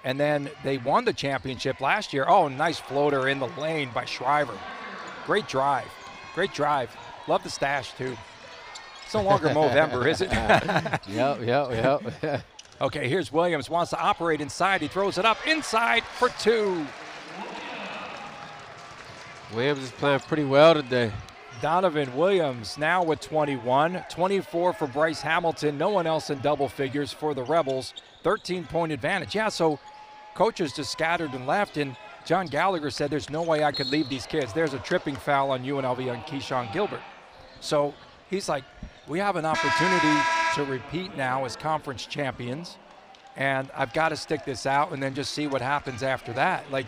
And then they won the championship last year. Oh, nice floater in the lane by Shriver. Great drive. Great drive. Love the stash, too. It's no longer Movember, is it? Yep, yep, yep. okay, here's Williams. Wants to operate inside. He throws it up inside for two. Williams is playing pretty well today. Donovan Williams now with 21, 24 for Bryce Hamilton. No one else in double figures for the Rebels. 13 point advantage. Yeah, so coaches just scattered and left. And John Gallagher said, There's no way I could leave these kids. There's a tripping foul on UNLV on Keshon Gilbert. So he's like, We have an opportunity to repeat now as conference champions. And I've got to stick this out and then just see what happens after that. Like,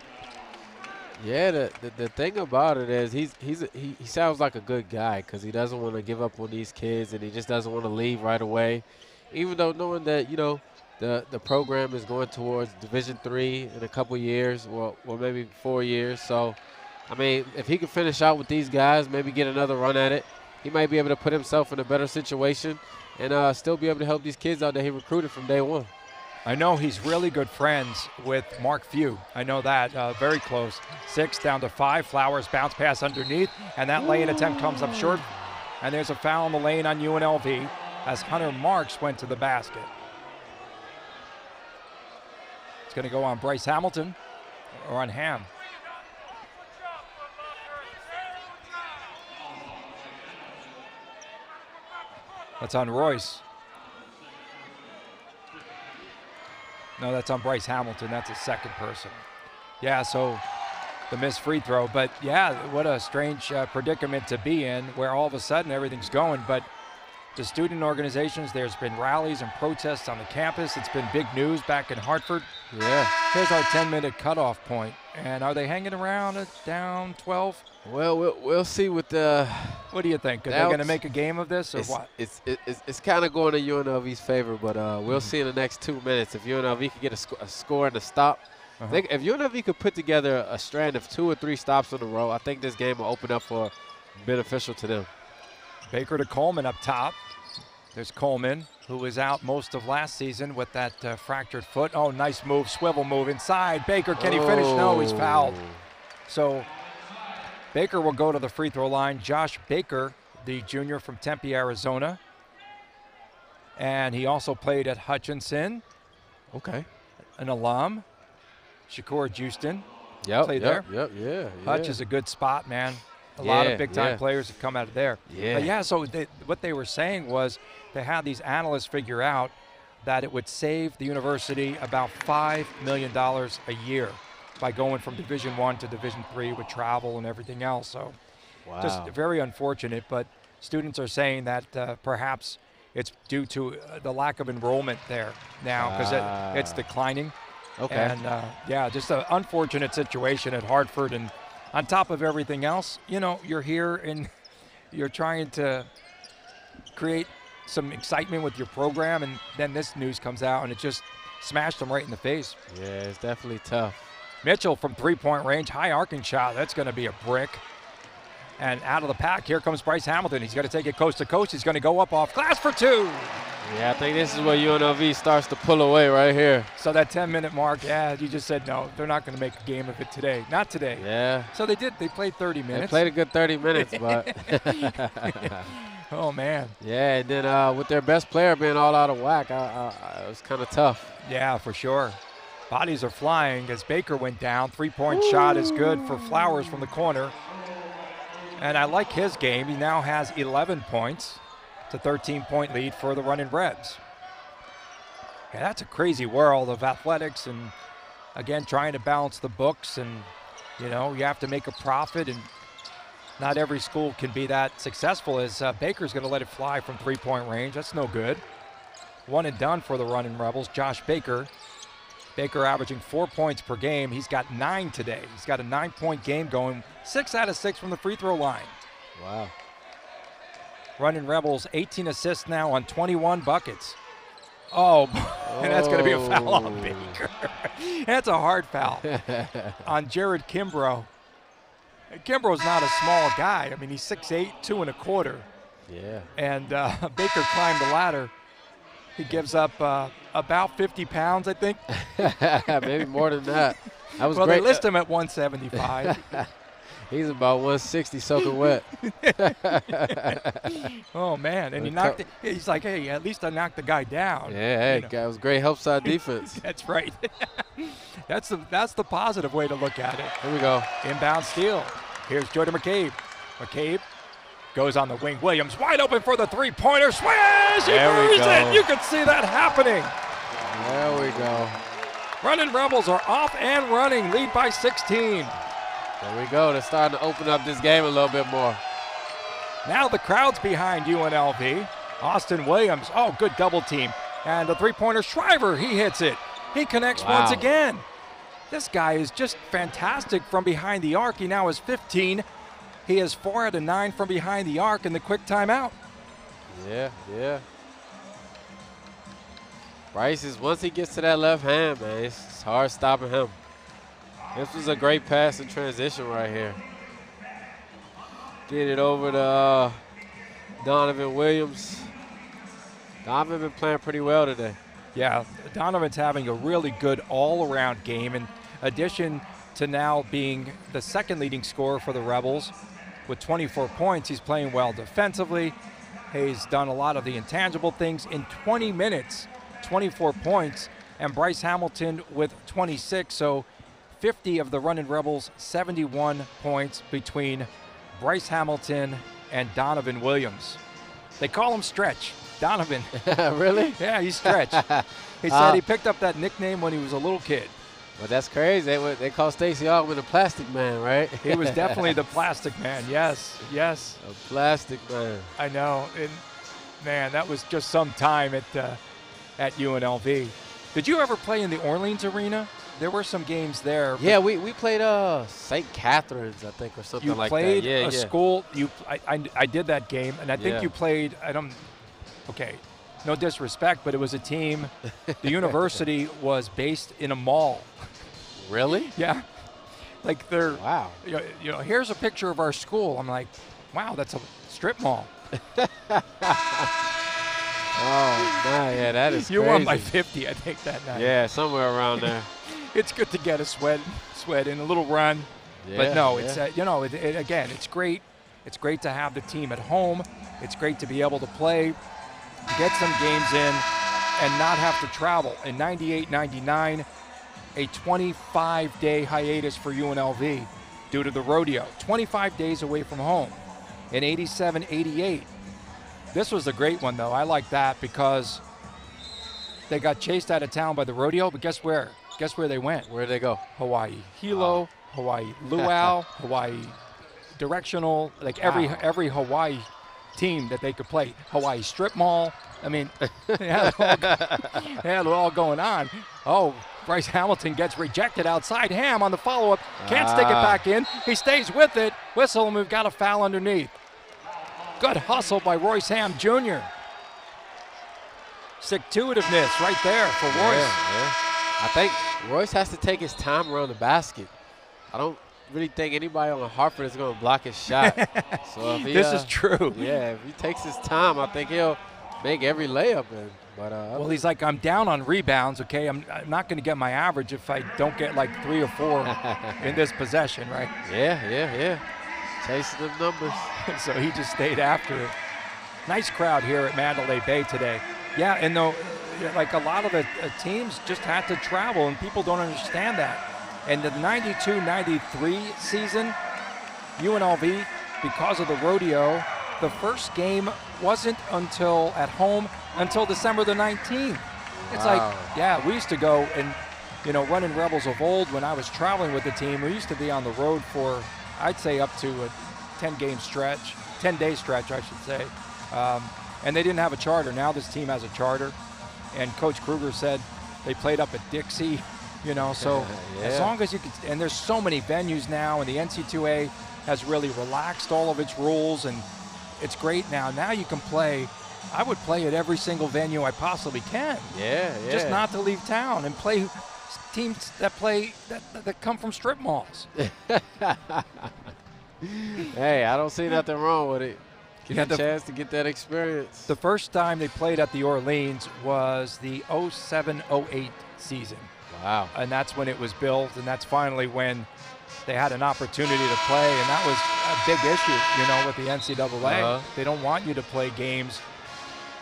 Yeah, the, the, the thing about it is he's he's a, he, he sounds like a good guy because he doesn't want to give up on these kids and he just doesn't want to leave right away, even though knowing that you know the the program is going towards Division three in a couple years, well, well maybe four years. So, I mean, if he can finish out with these guys, maybe get another run at it, he might be able to put himself in a better situation and uh, still be able to help these kids out that he recruited from day one. I know he's really good friends with Mark Few. I know that. Uh, very close. Six down to five. Flowers bounce pass underneath, and that lane attempt comes up short. And there's a foul in the lane on UNLV as Hunter Marks went to the basket. It's going to go on Bryce Hamilton or on Hamm. That's on Royce. No, that's on Bryce Hamilton. That's a second person. Yeah, so the missed free throw. But yeah, what a strange uh, predicament to be in where all of a sudden everything's going. But the student organizations, there's been rallies and protests on the campus. It's been big news back in Hartford. Yeah. Here's our 10 minute cutoff point. And are they hanging around at down 12? Well, we'll, we'll see with the. What do you think? Are they going to make a game of this or it's, what? It's it- it's, it's kind of going to UNLV's favor, but uh, we'll see in the next two minutes if UNLV can get a, sc- a score and a stop. Uh-huh. They, if UNLV could put together a strand of two or three stops in a row, I think this game will open up for beneficial to them. Baker to Coleman up top. There's Coleman, who was out most of last season with that uh, fractured foot. Oh, nice move, swivel move inside. Baker, can he finish? No, he's fouled. So Baker will go to the free throw line. Josh Baker, the junior from Tempe, Arizona. And he also played at Hutchinson, Okay. an alum. Shakur Juiston. Yep. Played yep, there. Yep. Yeah. Hutch yeah. is a good spot, man. A lot of big time yeah. players have come out of there. Yeah. But yeah, so they, what they were saying was they had these analysts figure out that it would save the university about $5 million a year by going from Division One to Division Three with travel and everything else. So wow. just very unfortunate, but students are saying that uh, perhaps it's due to uh, the lack of enrollment there now because it, it's Ah. declining. okay. And uh, yeah, just an unfortunate situation at Hartford. And on top of everything else, you know, you're here and you're trying to create some excitement with your program, and then this news comes out and it just smashed them right in the face. yeah, it's definitely tough. Mitchell from three point range, high arcing shot. That's going to be a brick. And out of the pack, here comes Bryce Hamilton. He's going to take it coast to coast. He's going to go up off glass for two. Yeah, I think this is where UNLV starts to pull away right here. So that 10 minute mark, yeah, you just said no, they're not going to make a game of it today. Not today. Yeah. So they did. They played 30 minutes. They played a good 30 minutes, but oh man. yeah, and then uh, with their best player being all out of whack, I, I, it was kind of tough. Yeah, for sure. Bodies are flying as Baker went down. Three point shot is good for Flowers from the corner. And I like his game. He now has 11 points. It's a 13 point lead for the running Reds. Yeah, that's a crazy world of athletics and again trying to balance the books and you know you have to make a profit and not every school can be that successful as uh, Baker's going to let it fly from three point range. That's no good. One and done for the runnin' Rebels. Josh Baker. Baker averaging four points per game. He's got nine today. He's got a nine point game going, six out of six from the free throw line. Wow. Runnin' Rebels 18 assists now on 21 buckets. Oh, and that's going to be a foul on Oh. Baker. that's a hard foul on Jared Kimbrough. Kimbrough's not a small guy. I mean, he's 6'8", two and a quarter. Yeah. And uh, Baker climbed the ladder. He gives up uh, about 50 pounds, I think. Maybe more than that. That was well, great. they list him at 175. He's about 160 soaking wet. oh man! And he knocked. It, he's like, hey, at least I knocked the guy down. Yeah, hey, You know. that was great help side defense. That's right. that's the that's the positive way to look at it. Here we go. Inbound steal. Here's Jordan McCabe. McCabe goes on the wing. Williams wide open for the three-pointer. Swish! He There we go. it. You can see that happening. There we go. Runnin' Rebels are off and running, lead by 16. There we go. They're starting to open up this game a little bit more. Now the crowd's behind UNLV. Austin Williams, oh, good double team. And the three-pointer, Shriver, he hits it. He connects once again. This guy is just fantastic from behind the arc. He now is 15. He has four out of nine from behind the arc in the quick timeout. Yeah, yeah. Bryce is once he gets to that left hand, man, it's, hard stopping him. This was a great pass in transition right here. Get it over to uh, Donovan Williams. Donovan been playing pretty well today. Yeah, Donovan's having a really good all-around game. In addition to now being the second leading scorer for the Rebels with 24 points, he's playing well defensively. He's done a lot of the intangible things in 20 minutes, 24 points, and Bryce Hamilton with 26. So 50 of the runnin' Rebels, 71 points between Bryce Hamilton and Donovan Williams. They call him Stretch. Donovan. really? Yeah, he's Stretch. He said Uh, he picked up that nickname when he was a little kid. But that's crazy. They, were- they call Stacey Augmon the plastic man, right? He was definitely the plastic man. Yes, yes, a plastic man. I know. And man, that was just some time at uh, at UNLV. Did you ever play in the Orleans Arena? There were some games there. Yeah, we, we played uh St. Catherine's, I think, or something you like played that. Yeah, a yeah. school. You, I, I, I did that game, and I think Yeah. you played. I don't. Okay, no disrespect, but it was a team. The university was based in a mall. Really? Yeah. Like they're Wow. You know, you know, here's a picture of our school. I'm like, wow, that's a strip mall. Oh yeah, that is you crazy. won by 50, I think that night. Yeah, somewhere around there. it's good to get a sweat, sweat in a little run. Yeah, but no, it's uh, you know, it, it, again, it's great. It's great to have the team at home. It's great to be able to play, get some games in, and not have to travel. In 98, 99, a 25-day hiatus for UNLV due to the rodeo. 25 days away from home. In 87, 88. This was a great one, though. I like that because they got chased out of town by the rodeo, but guess where? Guess where they went? Where'd they go? Hawaii. Hilo, Hawaii Luau, Hawaii Directional, like every every Hawaii team that they could play. Hawaii Strip Mall. I mean, they had, it all, they had it all going on. Oh, Bryce Hamilton gets rejected outside. Hamm on the follow-up. Can't stick it Ah. back in. He stays with it. Whistle, and we've got a foul underneath. Good hustle by Royce Hamm Jr. Stick-to-itiveness right there for Royce. Yeah, yeah. I think Royce has to take his time around the basket. I don't really think anybody on Hartford is going to block his shot. so if he, This uh, is true. Yeah, if he takes his time, I think he'll make every layup. In. But uh, Well, he's like, I'm down on rebounds, okay? I'm, I'm not going to get my average if I don't get like three or four in this possession, right? yeah, yeah, yeah. Chasing the numbers. so he just stayed after it. Nice crowd here at Mandalay Bay today. Yeah, and though, like a lot of the uh, teams just had to travel, and people don't understand that. And the 92 93 season, UNLV, because of the rodeo, the first game wasn't until at home until December the 19th. It's like, yeah, we used to go and, you know, runnin' Rebels of old when I was traveling with the team, we used to be on the road for, I'd say, up to a 10 game stretch, 10 day stretch, I should say. Um, and they didn't have a charter. Now this team has a charter. And Coach Kruger said they played up at Dixie, you know, so as long as you can, and there's so many venues now, and the NC2A has really relaxed all of its rules, and it's great now. Now you can play. I would play at every single venue I possibly can, Yeah, yeah. just not to leave town and play teams that play that, that come from strip malls. hey, I don't see nothing wrong with it. Get Yeah, a the- chance to get that experience. The first time they played at the Orleans was the 07-08 season. Wow. and that's when it was built, and that's finally when they had an opportunity to play, and that was a big issue, you know, with the NCAA. Uh-huh. They don't want you to play games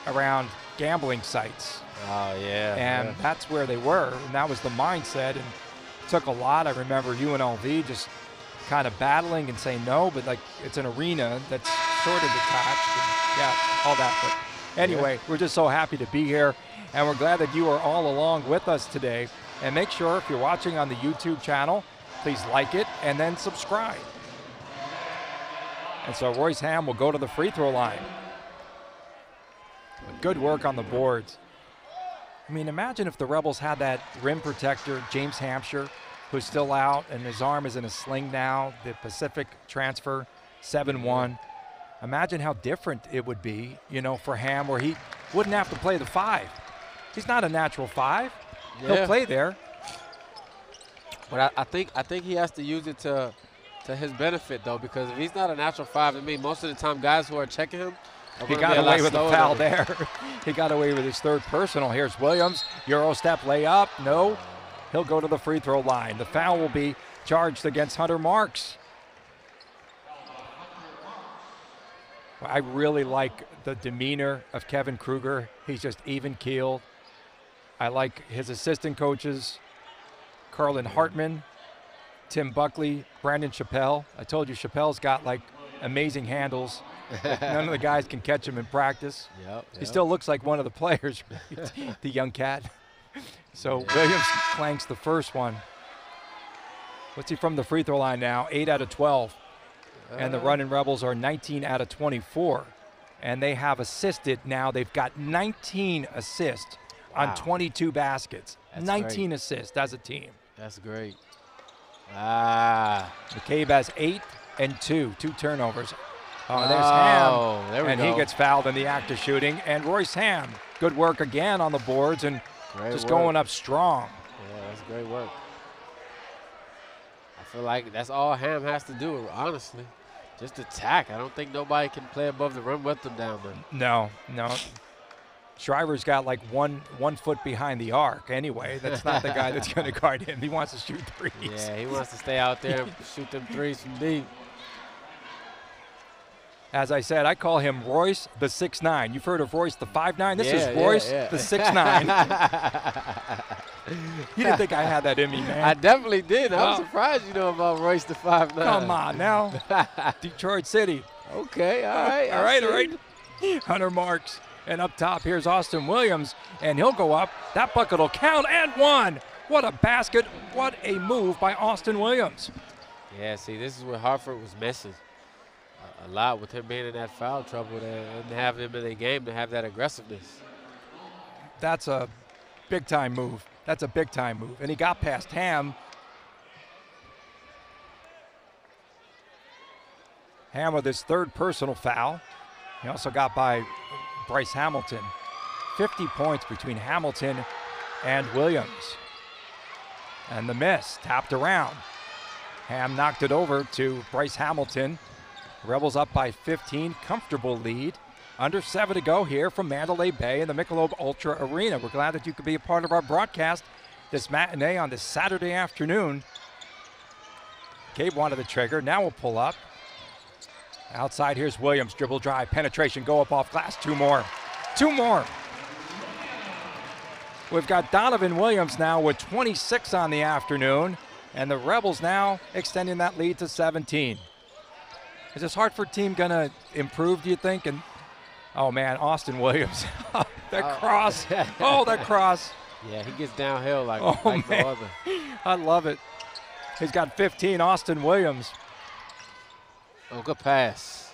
around gambling sites, Oh yeah. and yeah. that's where they were, and that was the mindset, and it took a lot. I remember UNLV just kind of battling and saying no, but like it's an arena that's sort of detached. And, yeah, all that. But anyway, we're just so happy to be here, and we're glad that you are all along with us today. And make sure if you're watching on the YouTube channel, please like it and then subscribe. And so Royce Hamm will go to the free throw line. Good work on the boards. I mean, imagine if the Rebels had that rim protector, James Hampshire, who's still out and his arm is in a sling now, the Pacific transfer, 7 1. Imagine how different it would be, you know, for Hamm, where he wouldn't have to play the five. He's not a natural five. He'll play there. But I, I think I think he has to use it to to his benefit though, because if he's not a natural five, I mean most of the time guys who are checking him, are He got away with a foul there. he got away with his third personal. Here's Williams. Euro step layup. No. He'll go to the free throw line. The foul will be charged against Hunter Marks. I really like the demeanor of Kevin Kruger. He's just even keeled. I like his assistant coaches, Carlin Hartman, Tim Buckley, Brandon Chappelle. I told you Chappelle's got like amazing handles. None of the guys can catch him in practice. Yep, He still looks like one of the players, the young cat. So Williams clanks the first one. What's he from the free throw line now? 8 out of 12. And the Uh. runnin' Rebels are 19 out of 24. And they have assisted now. They've got 19 assists Wow. on 22 baskets. That's 19 great. assists as a team. That's great. Ah. McCabe has eight and two, two turnovers. Oh, there's Oh, Hamm. there and go. he gets fouled in the act of shooting. And Royce Hamm, good work again on the boards and Great just work. going up strong. Yeah, that's great work. I feel like that's all Hamm has to do, honestly. Just attack. I don't think nobody can play above the rim with them down there. No, no. Shriver's got like one one foot behind the arc anyway. That's not the guy that's going to guard him. He wants to shoot threes. Yeah, he wants to stay out there shoot them threes from deep. As I said, I call him Royce the six nine. You've heard of Royce the five nine. This Yeah, is Royce yeah. the six nine. you didn't think I had that in me, man. I definitely did. I'm Oh. surprised you know about Royce the five nine. Come on now. Detroit City. Okay, all right. all right, see. right. Hunter Marks. And up top, here's Austin Williams, and he'll go up. That bucket will count and one. What a basket. What a move by Austin Williams. Yeah, see, this is where Hartford was missing a, lot with him being in that foul trouble and having him in the game to have that aggressiveness. That's a big time move. That's a big time move. And he got past Hamm. Hamm with his third personal foul. He also got by Bryce Hamilton. 50 points between Hamilton and Williams. And the miss tapped around. Hamm knocked it over to Bryce Hamilton. Rebels up by 15, comfortable lead. Under seven to go here from Mandalay Bay in the Michelob Ultra Arena. We're glad that you could be a part of our broadcast this matinee on this Saturday afternoon. Gabe wanted the trigger. Now we'll pull up. Outside, here's Williams. Dribble drive, penetration, go up off glass. Two more. Two more. We've got Donovan Williams now with 26 on the afternoon, and the Rebels now extending that lead to 17. Is this Hartford team going to improve, do you think? And oh man, Austin Williams, oh, that Oh. cross. oh, that cross. Yeah, he gets downhill like, Oh, like man. I love it. He's got 15, Austin Williams. Oh, good pass.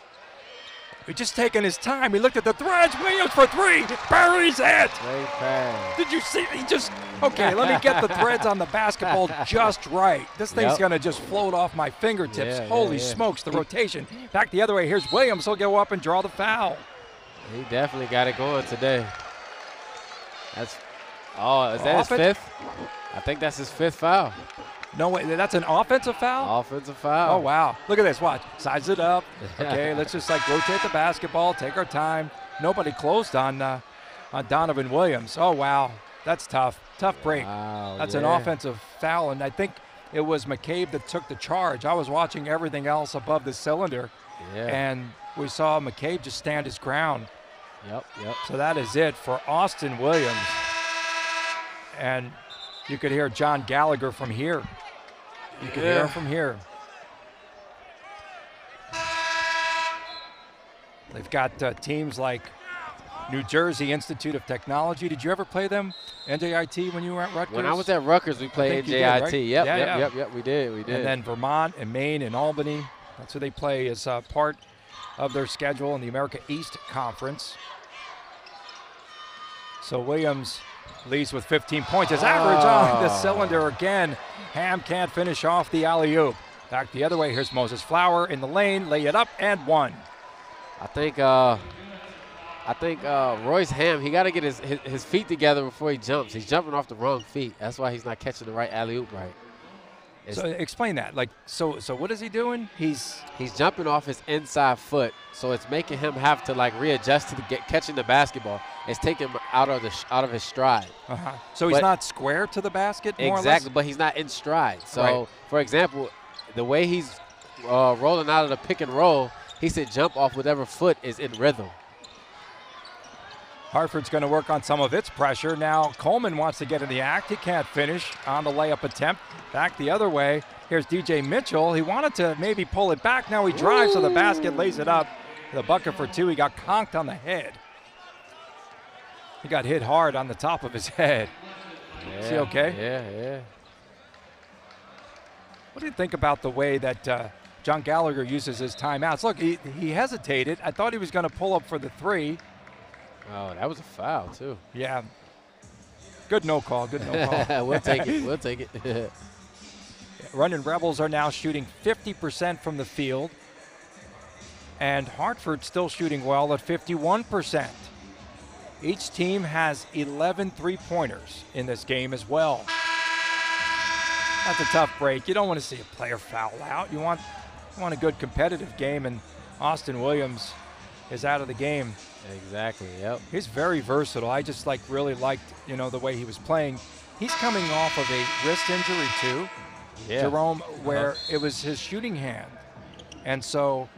He's just taking his time. He looked at the threads. Williams for three. Buries it. Great pass. Did you see? He just okay. Let me get the threads on the basketball just right. This thing's Yep. gonna just float off my fingertips. Yeah, yeah, Holy yeah. smokes! The rotation back the other way. Here's Williams. He'll go up and draw the foul. He definitely got it going today. That's oh, is that his fifth? I think that's his fifth foul. No way. That's an offensive foul. Offensive foul. Oh wow! Look at this. Watch. Size it up. Okay. let's just like rotate the basketball. Take our time. Nobody closed on uh, on Donovan Williams. Oh wow. That's tough. Tough break. Wow, That's an offensive foul, and I think it was McCabe that took the charge. I was watching everything else above the cylinder, Yeah. and we saw McCabe just stand his ground. Yep, yep. So that is it for Austin Williams. And you could hear John Gallagher from here. You can yeah. hear him from here. They've got uh, teams like New Jersey Institute of Technology. Did you ever play them, NJIT, when you were at Rutgers? When I was at Rutgers, we played NJIT. Did, right? Yep, yeah, yep, yeah. yep, yep, we did, we did. And then Vermont and Maine and Albany. That's who they play as uh, part of their schedule in the America East Conference. So Williams leads with 15 points. His oh. average on the ah. cylinder again. Hamm can't finish off the alley oop. Back the other way. Here's Moses Flower in the lane. Lay it up and one. I think uh, I think uh, Royce Hamm, he got to get his, his his feet together before he jumps. He's jumping off the wrong feet. That's why he's not catching the right alley oop right. So explain that. Like, so, so what is he doing? He's He's jumping off his inside foot, so it's making him have to like readjust to the get, catching the basketball. It's taking him out of the out of his stride. uh-huh. so he's not square to the basket. More Exactly, but he's not in stride. So, Right. for example, the way he's uh, rolling out of the pick and roll, he said jump off whatever foot is in rhythm. Hartford's going to work on some of its pressure. Now Coleman wants to get in the act. He can't finish on the layup attempt. Back the other way. Here's DJ Mitchell. He wanted to maybe pull it back. Now he drives to the basket, lays it up. The bucket for two. He got conked on the head. He got hit hard on the top of his head. Is he okay? Yeah, yeah. What do you think about the way that uh, John Gallagher uses his timeouts? Look, he, he hesitated. I thought he was going to pull up for the three. Oh, that was a foul too. Yeah. Good no call. Good no call. we'll take it. We'll take it. Running Rebels are now shooting 50% from the field. And Hartford still shooting well at 51%. Each team has 11 three pointers in this game as well. That's a tough break. You don't want to see a player foul out. You want, you want a good competitive game, and Austin Williams is out of the game. Exactly. Yep. He's very versatile. I just like really liked, you know, the way he was playing. He's coming off of a wrist injury too. Yeah. Jerome, uh-huh. where it was his shooting hand. And so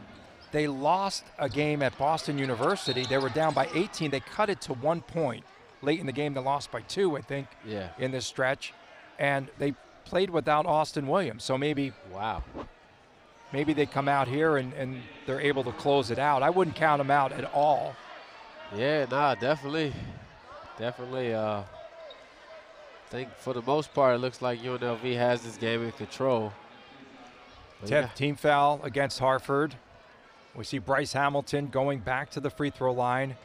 they lost a game at Boston University. They were down by 18. They cut it to one point late in the game. They lost by two, I think, Yeah. in this stretch. And they played without Austin Williams. So maybe Wow. maybe they come out here and, and they're able to close it out. I wouldn't count them out at all. Yeah, nah, definitely, definitely. Uh, I think for the most part, it looks like UNLV has this game in control. But Tenth yeah. team foul against Hartford. We see Bryce Hamilton going back to the free throw line.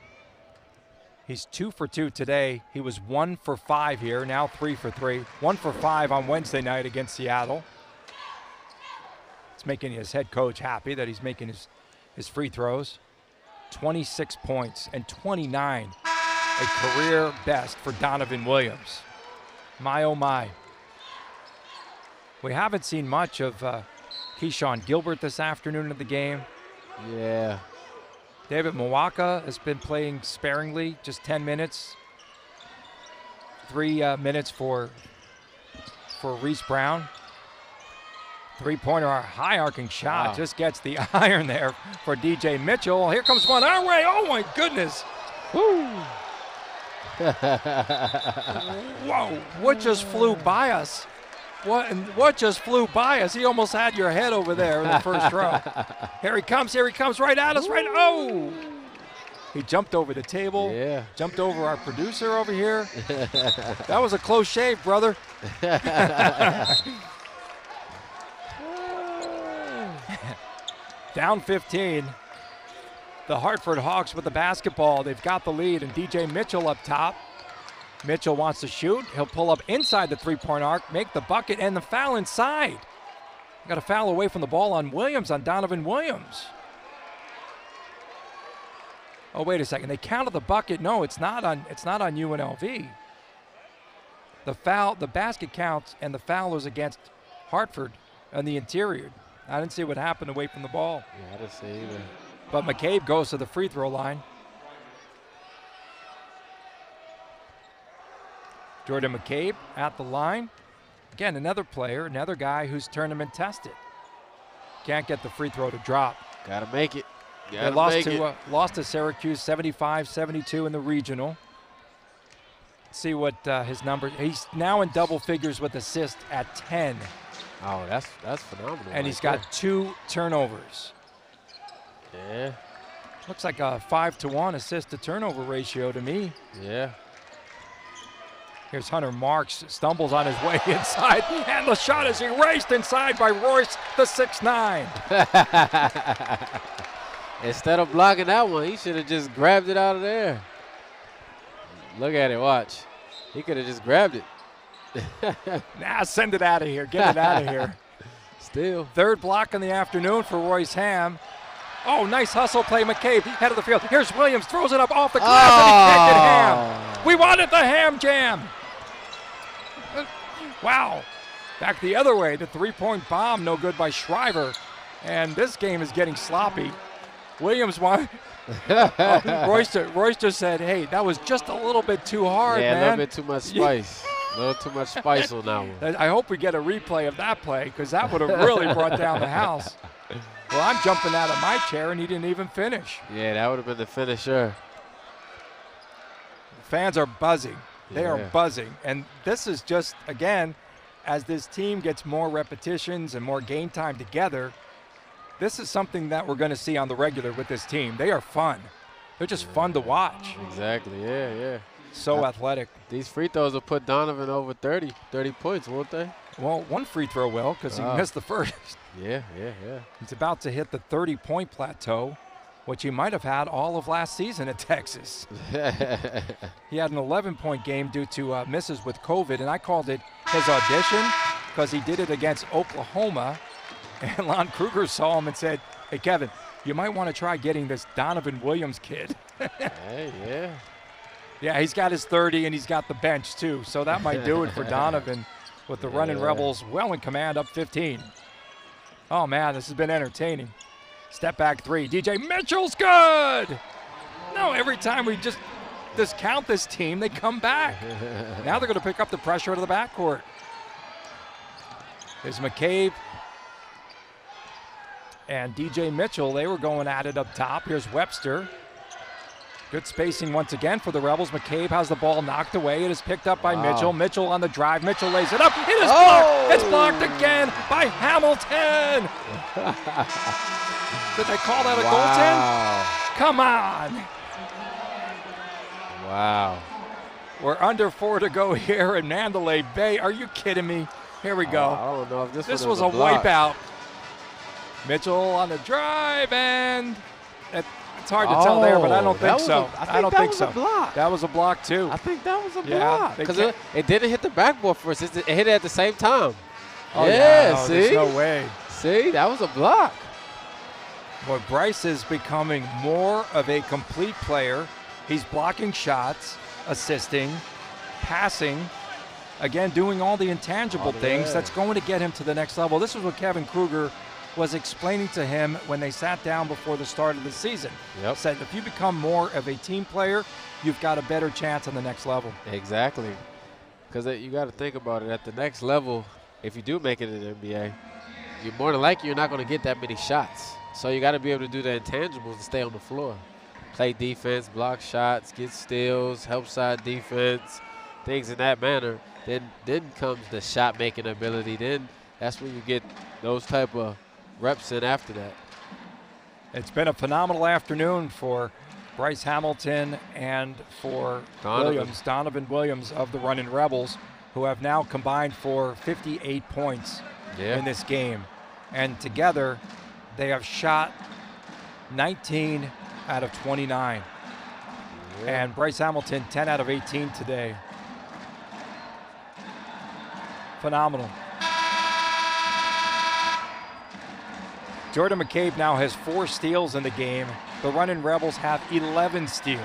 He's two for two today. He was one for five here, now three for three. One for five on Wednesday night against Seattle. It's making his head coach happy that he's making his, his free throws. 26 points and 29, a career best for Donovan Williams. My oh my. We haven't seen much of uh, Keshon Gilbert this afternoon of the game. Yeah. David Muoka has been playing sparingly, just 10 minutes. Three uh, minutes for for Reese Brown. Three-pointer, our high arcing shot, Wow. just gets the iron there for DJ Mitchell. Here comes one our way. Oh my goodness! Whoa! What just flew by us? What what just flew by us? He almost had your head over there in the first row. Here he comes, here he comes right at us, right. Oh! He jumped over the table, Yeah. jumped over our producer over here. that was a close shave, brother. Down 15. The Hartford Hawks with the basketball. They've got the lead, and DJ Mitchell up top. Mitchell wants to shoot. He'll pull up inside the three point arc, make the bucket, and the foul inside. Got a foul away from the ball on Williams, on Donovan Williams. Oh, wait a second. They counted the bucket. No, it's not on it's not on UNLV. The foul, the basket counts, and the foul was against Hartford on the interior. I didn't see what happened away from the ball. Yeah, I didn't see either. But McCabe goes to the free throw line. Jordan McCabe at the line. Again, another player, another guy who's tournament tested. Can't get the free throw to drop. Gotta make it. They Gotta lost make to uh, lost to Syracuse 75-72 in the regional. See what uh, his number. He's now in double figures with assists at 10, oh, that's that's phenomenal. and right he's got two turnovers. Yeah. Looks like a five to one assist to turnover ratio to me. Yeah. Here's Hunter Marks, stumbles on his way inside, and the shot is erased inside by Royce, the 6'9. Instead of blocking that one, he should have just grabbed it out of there. Look at it, watch. He could have just grabbed it. Nah, send it out of here. Get it out of here. Still. Third block in the afternoon for Royce Hamm. Oh, nice hustle play, McCabe, head of the field. Here's Williams, throws it up off the glass, and he kicked it oh. Hamm. We wanted the Ham jam. Wow. Back the other way, the three-point bomb, no good by Shriver. And this game is getting sloppy. Williams won. oh, Royster, Royster said, hey, that was just a little bit too hard, yeah, man. a little bit too much spice. A little too much spice on that one. I hope we get a replay of that play because that would have really brought down the house. Well, I'm jumping out of my chair and he didn't even finish. Yeah, that would have been the finisher. Fans are buzzing. They are buzzing. And this is just, again, as this team gets more repetitions and more game time together, this is something that we're going to see on the regular with this team. They are fun. They're just fun to watch. Exactly, yeah, yeah. So Uh, athletic. These free throws will put Donovan over 30, 30 points, won't they? Well, one free throw will because he missed the first. Yeah, yeah, yeah. He's about to hit the 30 point plateau, which he might have had all of last season at Texas. He had an 11 point game due to uh, misses with COVID, and I called it his audition because he did it against Oklahoma. And Lon Kruger saw him and said, Hey, Kevin, you might want to try getting this Donovan Williams kid. hey, yeah. Yeah, he's got his 30 and he's got the bench too, so that might do it for Donovan with the runnin' Rebels well in command up 15. Oh man, this has been entertaining. Step back three. DJ Mitchell's good. No, every time we just discount this team, they come back. now they're going to pick up the pressure out of the backcourt. There's McCabe and DJ Mitchell. They were going at it up top. Here's Webster. Good spacing once again for the Rebels. McCabe has the ball knocked away. It is picked up by Wow. Mitchell. Mitchell on the drive. Mitchell lays it up. It is Oh! blocked. It's blocked again by Hamilton. Did they call that a goaltend? Wow. Come on. Wow. We're under four to go here in Mandalay Bay. Are you kidding me? Here we go. Oh, I don't know if this, This was a block. wipeout. Mitchell on the drive, and it, it's hard to tell there, but I Oh, don't think so. a- I I think don't that think was so. a block. That was a block too. I think that was a Yeah, block because it, it didn't hit the backboard first. It, it hit it at the same time. Oh, yeah, no, see, there's no way. see, that was a block. Well, Bryce is becoming more of a complete player. He's blocking shots, assisting, passing, again, doing all the intangible All the things way. that's going to get him to the next level. This is what Kevin Kruger was explaining to him when they sat down before the start of the season. Yep. Said if you become more of a team player, you've got a better chance on the next level. Exactly. Because you got to think about it. At the next level, if you do make it in the NBA, you're more than likely you're not going to get that many shots. So you got to be able to do the intangibles and stay on the floor. Play defense, block shots, get steals, help side defense, things in that manner. Then then comes the shot making ability. Then that's when you get those type of reps in after that. It's been a phenomenal afternoon for Bryce Hamilton and for Donovan. Williams, Donovan Williams of the Runnin' Rebels, who have now combined for 58 points Yeah. in this game. And together, they have shot 19 out of 29. Yeah. And Bryce Hamilton, 10 out of 18 today. Phenomenal. Jordan McCabe now has four steals in the game. The runnin' Rebels have 11 steals.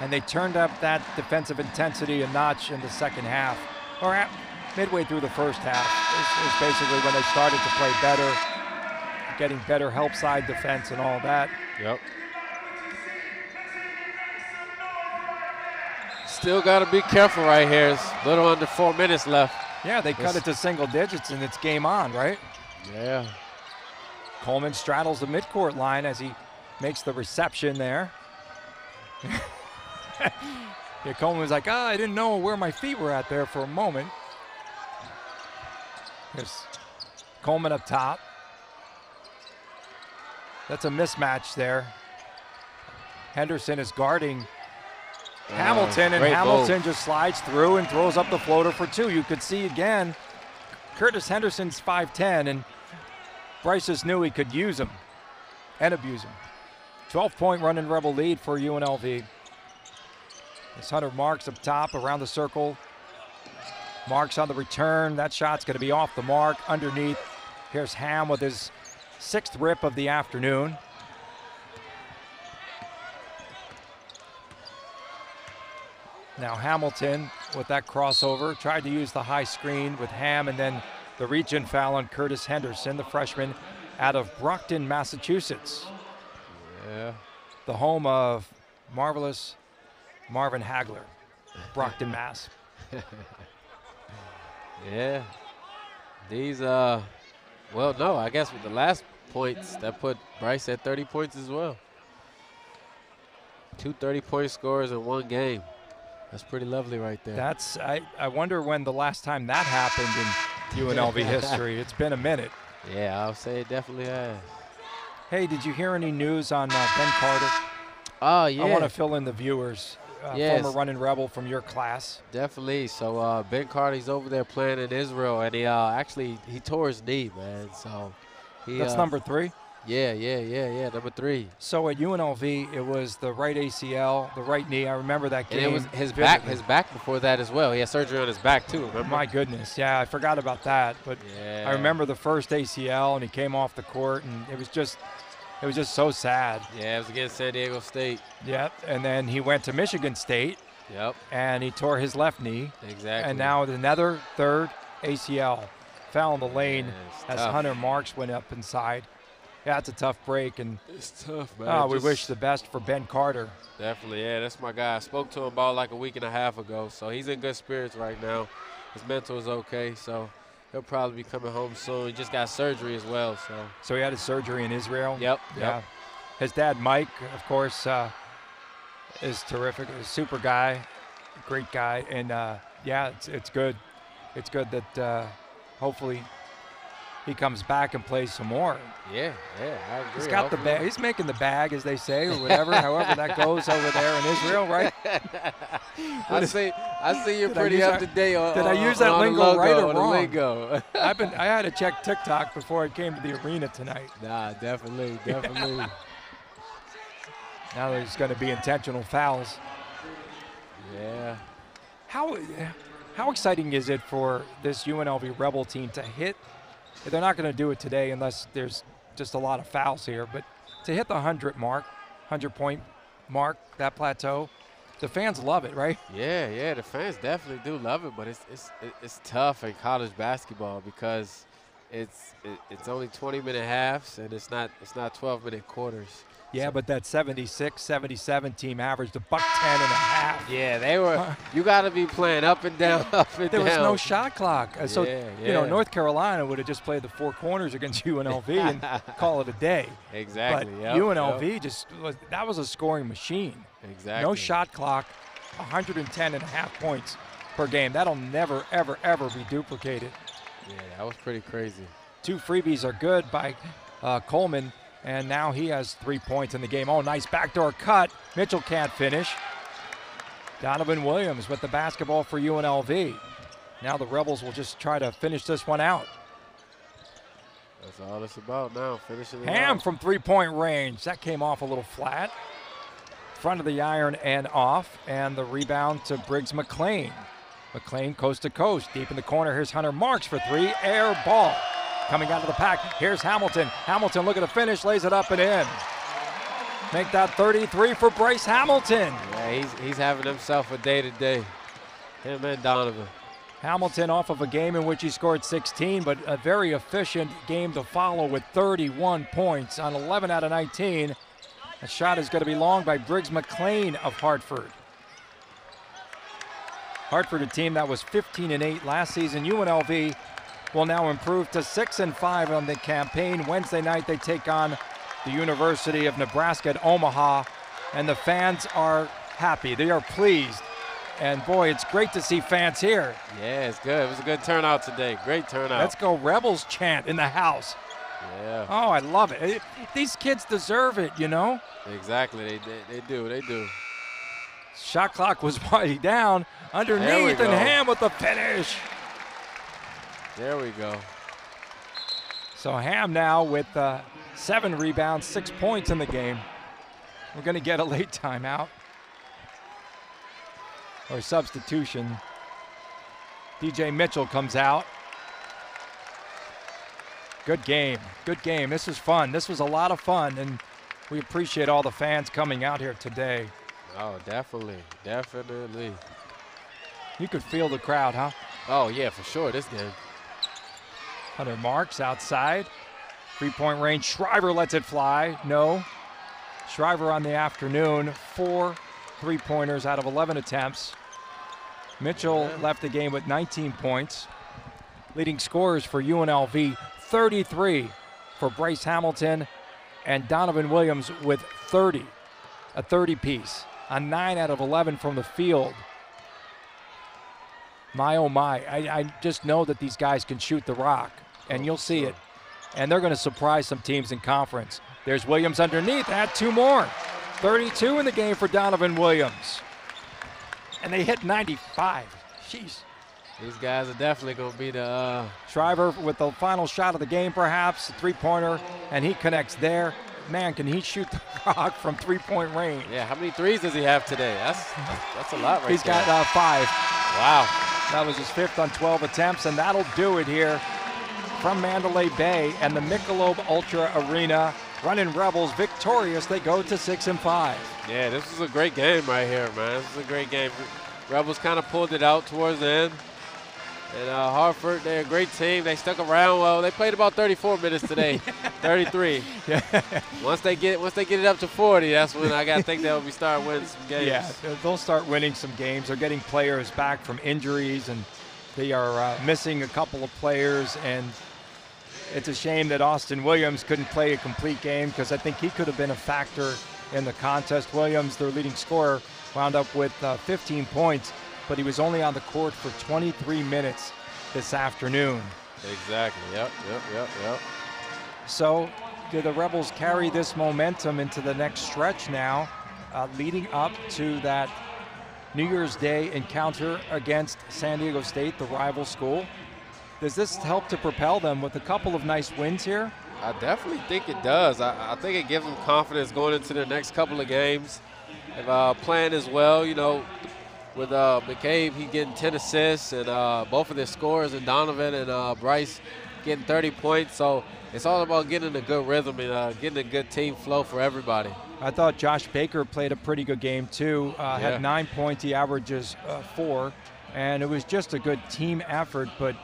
And they turned up that defensive intensity a notch in the second half, or at, midway through the first half. Is, is basically when they started to play better, getting better help side defense and all that. Yep. Still got to be careful right here. It's a little under four minutes left. Yeah, they cut it to single digits and it's game on, right? Yeah. Coleman straddles the midcourt line as he makes the reception there. yeah, Coleman was like, ah, I didn't know where my feet were at there for a moment. Here's Coleman up top. That's a mismatch there. Henderson is guarding Hamilton, and Hamilton just slides through and throws up the floater for two. You could see again, Curtis Henderson's 5'10, and Bryce just knew he could use him and abuse him. 12 point run and rebel lead for UNLV. It's Hunter Marks up top around the circle. Marks on the return. That shot's going to be off the mark underneath. Here's Hamm with his sixth rip of the afternoon. Now Hamilton with that crossover tried to use the high screen with Hamm and then the region foul on Curtis Henderson, the freshman out of Brockton, Massachusetts, Yeah. the home of marvelous Marvin Hagler, Brockton, Mass. Yeah. These uh well no, I guess with the last points that put Bryce at 30 points as well. Two 30 point scores in one game. That's pretty lovely right there. That's I, I wonder when the last time that happened in UNLV history. It's been a minute. yeah, I'll say it definitely has. Hey, did you hear any news on uh, Ben Carter? Oh yeah. I want to fill in the viewers. Uh, Yes. Former runnin' Rebel from your class. Definitely. So uh, Ben Carter's over there playing in Israel, and he uh, actually he tore his knee, man. So he, That's uh, number three. Yeah, yeah, yeah, yeah. Number three. So at UNLV, it was the right ACL, the right knee. I remember that game. And it was his back, his back before that as well. He had surgery on his back too. Remember? My goodness, yeah, I forgot about that. But Yeah. I remember the first ACL, and he came off the court, and it was just, it was just so sad. Yeah, it was against San Diego State. Yep. And then he went to Michigan State, Yep. and he tore his left knee. Exactly. And now another third ACL fell in the lane Yeah, as tough. Hunter Marks went up inside. Yeah, it's a tough break, and It's tough, man. oh, we wish the best for Ben Carter. Definitely, yeah. That's my guy. I spoke to him about like a week and a half ago, so he's in good spirits right now. His mental is okay, so he'll probably be coming home soon. He just got surgery as well, so. So he had his surgery in Israel. Yep. Yeah. Yep. His dad, Mike, of course, uh, is terrific. A super guy, great guy, and uh, yeah, it's it's good. It's good that uh, hopefully he comes back and plays some more. Yeah, yeah, I agree. He's got the bag. He's making the bag, as they say, or whatever. however that goes over there in Israel, right? I see. I see you're pretty up to date on. did I use that lingo right or wrong? lingo. I've been. I had to check TikTok before I came to the arena tonight. nah, definitely, definitely. Now there's going to be intentional fouls. yeah. How how exciting is it for this UNLV Rebel team to hit? They're not going to do it today unless there's just a lot of fouls here, but to hit the 100 mark, 100 point mark, that plateau, the fans love it, right? Yeah, yeah, the fans definitely do love it, but it's it's it's tough in college basketball because it's it's only 20 minute halves and it's not it's not 12 minute quarters. Yeah, but that 76 77 team averaged a buck 10 and a half. Yeah, they were. You got to be playing up and down, up and There down. was no shot clock. Uh, So, Yeah, you know. North Carolina would have just played the four corners against UNLV and call it a day. Exactly. But yep, UNLV yep, just was, that was a scoring machine. exactly. No shot clock, 110 and a half points per game. That'll never, ever, ever be duplicated. Yeah, that was pretty crazy. Two freebies are good by uh, Coleman, and now he has three points in the game. Oh, nice backdoor cut. Mitchell can't finish. Donovan Williams with the basketball for UNLV. Now the Rebels will just try to finish this one out. That's all it's about now. Finishing it Hamm out. from three point range. That came off a little flat. Front of the iron and off. And the rebound to Briggs McClain. McLean coast to coast. Deep in the corner. Here's Hunter Marks for three. Air ball. Coming out of the pack. Here's Hamilton. Hamilton look at the finish. Lays it up and in. Make that 33 for Bryce Hamilton. Yeah, he's he's having himself a day to day. Him and Donovan. Hamilton off of a game in which he scored 16, but a very efficient game to follow with 31 points on 11 out of 19. The shot is going to be long by Briggs McClain of Hartford. Hartford, a team that was 15 and 8 last season. UNLV will now improve to 6 and 5 on the campaign. Wednesday night they take on the University of Nebraska at Omaha, and the fans are happy. They are pleased. And boy, it's great to see fans here. Yeah, it's good. It was a good turnout today. Great turnout. Let's go Rebels chant in the house. Yeah. Oh, I love it. It- These kids deserve it, you know? Exactly. They, they, they do. They do. Shot clock was winding down underneath, and Hamm with the finish. There we go. So Hamm now with uh, seven rebounds, six points in the game. We're going to get a late timeout or substitution. DJ Mitchell comes out. Good game. Good game. This was fun. This was a lot of fun, and we appreciate all the fans coming out here today. Oh, definitely. Definitely. You could feel the crowd, huh? Oh, yeah, for sure. This game. Hunter Marks outside. Three point range. Shriver lets it fly. No. Shriver on the afternoon. Four three pointers out of 11 attempts. Mitchell left the game with 19 points. Leading scorers for UNLV 33 for Bryce Hamilton and Donovan Williams with 30. A 30 piece. A 9 out of 11 from the field. My oh my. I, I just know that these guys can shoot the rock, and you'll see it. And they're going to surprise some teams in conference. There's Williams underneath. Add two more. 32 in the game for Donovan Williams. And they hit 95. Jeez. These guys are definitely going to be the. Uh, Shriver with the final shot of the game, perhaps, a three pointer, and he connects there. Man, can he shoot the rock from three point range? yeah, how many threes does he have today? That's that's, that's a lot right He's there. got uh, five. wow. That was his fifth on 12 attempts, and that'll do it here from Mandalay Bay and the Michelob Ultra Arena. Runnin' Rebels victorious. They go to six and five. Yeah, this is a great game right here, man. This is a great game. Rebels kind of pulled it out towards the end. And uh, Hartford, they're a great team. They stuck around well. They played about 34 minutes today, 33. Yeah. Once they get once they get it up to 40, that's when I gotta think they'll be start winning some games. Yeah, they'll start winning some games. They're getting players back from injuries, and they are uh, missing a couple of players. And it's a shame that Austin Williams couldn't play a complete game because I think he could have been a factor in the contest. Williams, their leading scorer, wound up with uh, 15 points, but he was only on the court for 23 minutes this afternoon. Exactly. Yep. Yep. Yep. Yep. So, do the Rebels carry this momentum into the next stretch now, uh, leading up to that New Year's Day encounter against San Diego State, the rival school? Does this help to propel them with a couple of nice wins here? I definitely think it does. I, I think it gives them confidence going into the next couple of games. If uh, playing as well, you know, with uh, McCabe, he getting 10 assists, and uh, both of their scorers, and Donovan and uh, Bryce getting 30 points. So it's all about getting a good rhythm and uh, getting a good team flow for everybody. I thought Josh Baker played a pretty good game too. Uh, Yeah. Had nine points, he averages uh, four, and it was just a good team effort. But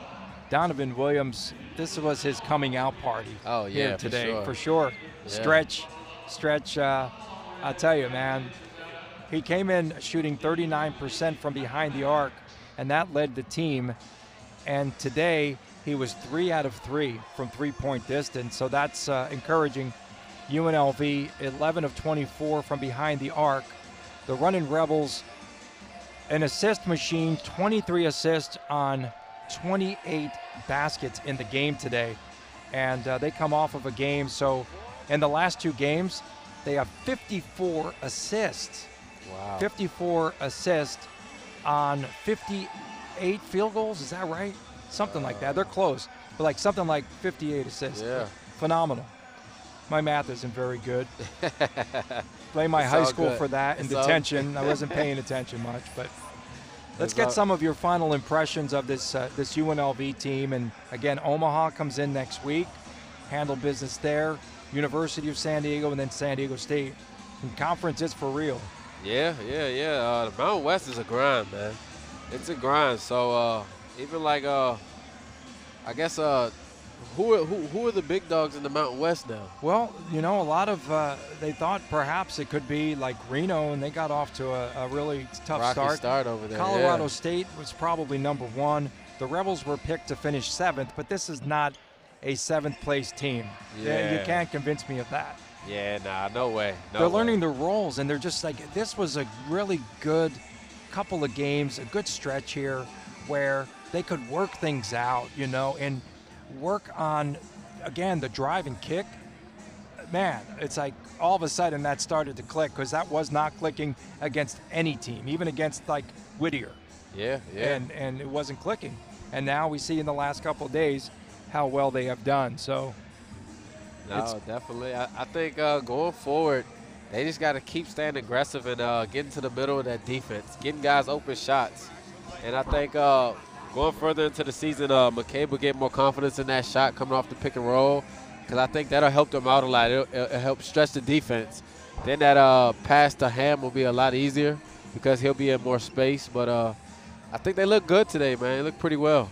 Donovan Williams, this was his coming out party. Oh, yeah, for today sure. for sure. Yeah. Stretch, stretch. Uh, I'll tell you, man, he came in shooting 39% from behind the arc, and that led the team. And today he was three out of three from three-point distance, so that's uh, encouraging. UNLV 11 of 24 from behind the arc. The runnin' Rebels, an assist machine, 23 assists on 28 baskets in the game today. And uh, they come off of a game. So in the last two games, they have 54 assists. Wow. 54 assists on 58 field goals. Is that right? Something like that. They're close, but like something like 58 assists. Yeah. Phenomenal. My math isn't very good. Blame my It's high school good. for that and detention. I wasn't paying attention much, but let's get some of your final impressions of this uh, this UNLV team. And again, Omaha comes in next week, handle business there. University of San Diego, and then San Diego State. And conference is for real. Yeah, yeah, yeah. Uh, the Mountain West is a grind, man. It's a grind. So uh, even like uh, I guess uh, who are, who who are the big dogs in the Mountain West now? Well, you know, a lot of uh, they thought perhaps it could be like Reno, and they got off to a, a really tough Rocky start. start over there, Colorado yeah. State was probably number one. The Rebels were picked to finish seventh, but this is not a seventh place team. Yeah, You can't convince me of that. Yeah, nah, no way. No they're way. learning the roles, and they're just like this was a really good couple of games, a good stretch here where they could work things out, you know, and work on again, the drive and kick, man, it's like all of a sudden that started to click because that was not clicking against any team, even against like Whittier. Yeah, yeah. And, and it wasn't clicking. And now we see in the last couple days how well they have done. So No, definitely. I, I think uh, going forward, they just got to keep staying aggressive and uh, getting to the middle of that defense, getting guys open shots. And I think uh, going further into the season, uh, McCabe will get more confidence in that shot coming off the pick and roll because I think that'll help them out a lot. It'll, it'll help stretch the defense. Then that uh, pass to Hamm will be a lot easier because he'll be in more space. But uh, I think they look good today, man. They look pretty well.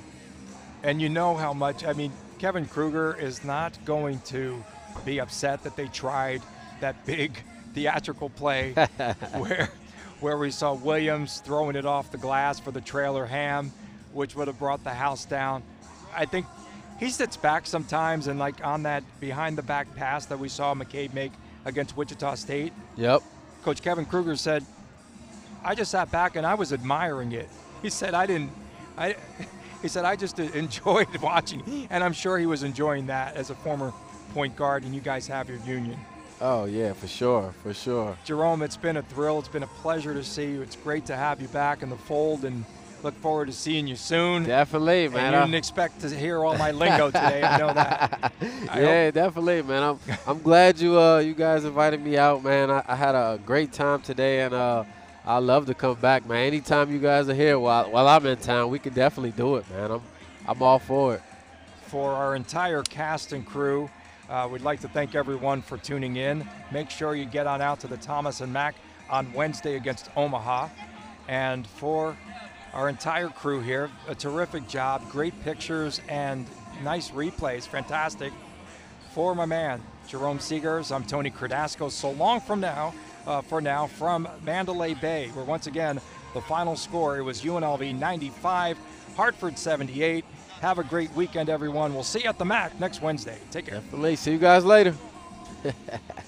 And you know how much, I mean, Kevin Kruger is not going to be upset that they tried that big theatrical play where where we saw Williams throwing it off the glass for the trailer Hamm, which would have brought the house down. I think he sits back sometimes and like on that behind the back pass that we saw McCabe make against Wichita State. Yep. Coach Kevin Kruger said, I just sat back and I was admiring it. He said, I didn't, I, he said, I just enjoyed watching. And I'm sure he was enjoying that as a former point guard and you guys have your union. Oh, yeah, for sure, for sure. Jerome, it's been a thrill. It's been a pleasure to see you. It's great to have you back in the fold and look forward to seeing you soon. Definitely, And man. you didn't expect to hear all my lingo today. I know that. I yeah, definitely, man. I'm I'm glad you uh you guys invited me out, man. I, I had a great time today, and uh I love to come back, man. Anytime you guys are here while while I'm in town, we can definitely do it, man. I'm I'm all for it. for our entire cast and crew. Uh, we'd like to thank everyone for tuning in. Make sure you get on out to the Thomas and Mack on Wednesday against Omaha. And for our entire crew here, a terrific job, great pictures and nice replays, fantastic. For my man, Jerome Seagears, I'm Tony Cardasco. So long from now, uh, for now, from Mandalay Bay, where once again, the final score, it was UNLV 95, Hartford 78. Have a great weekend, everyone. We'll see you at the Mack next Wednesday. Take care. Definitely. See you guys later.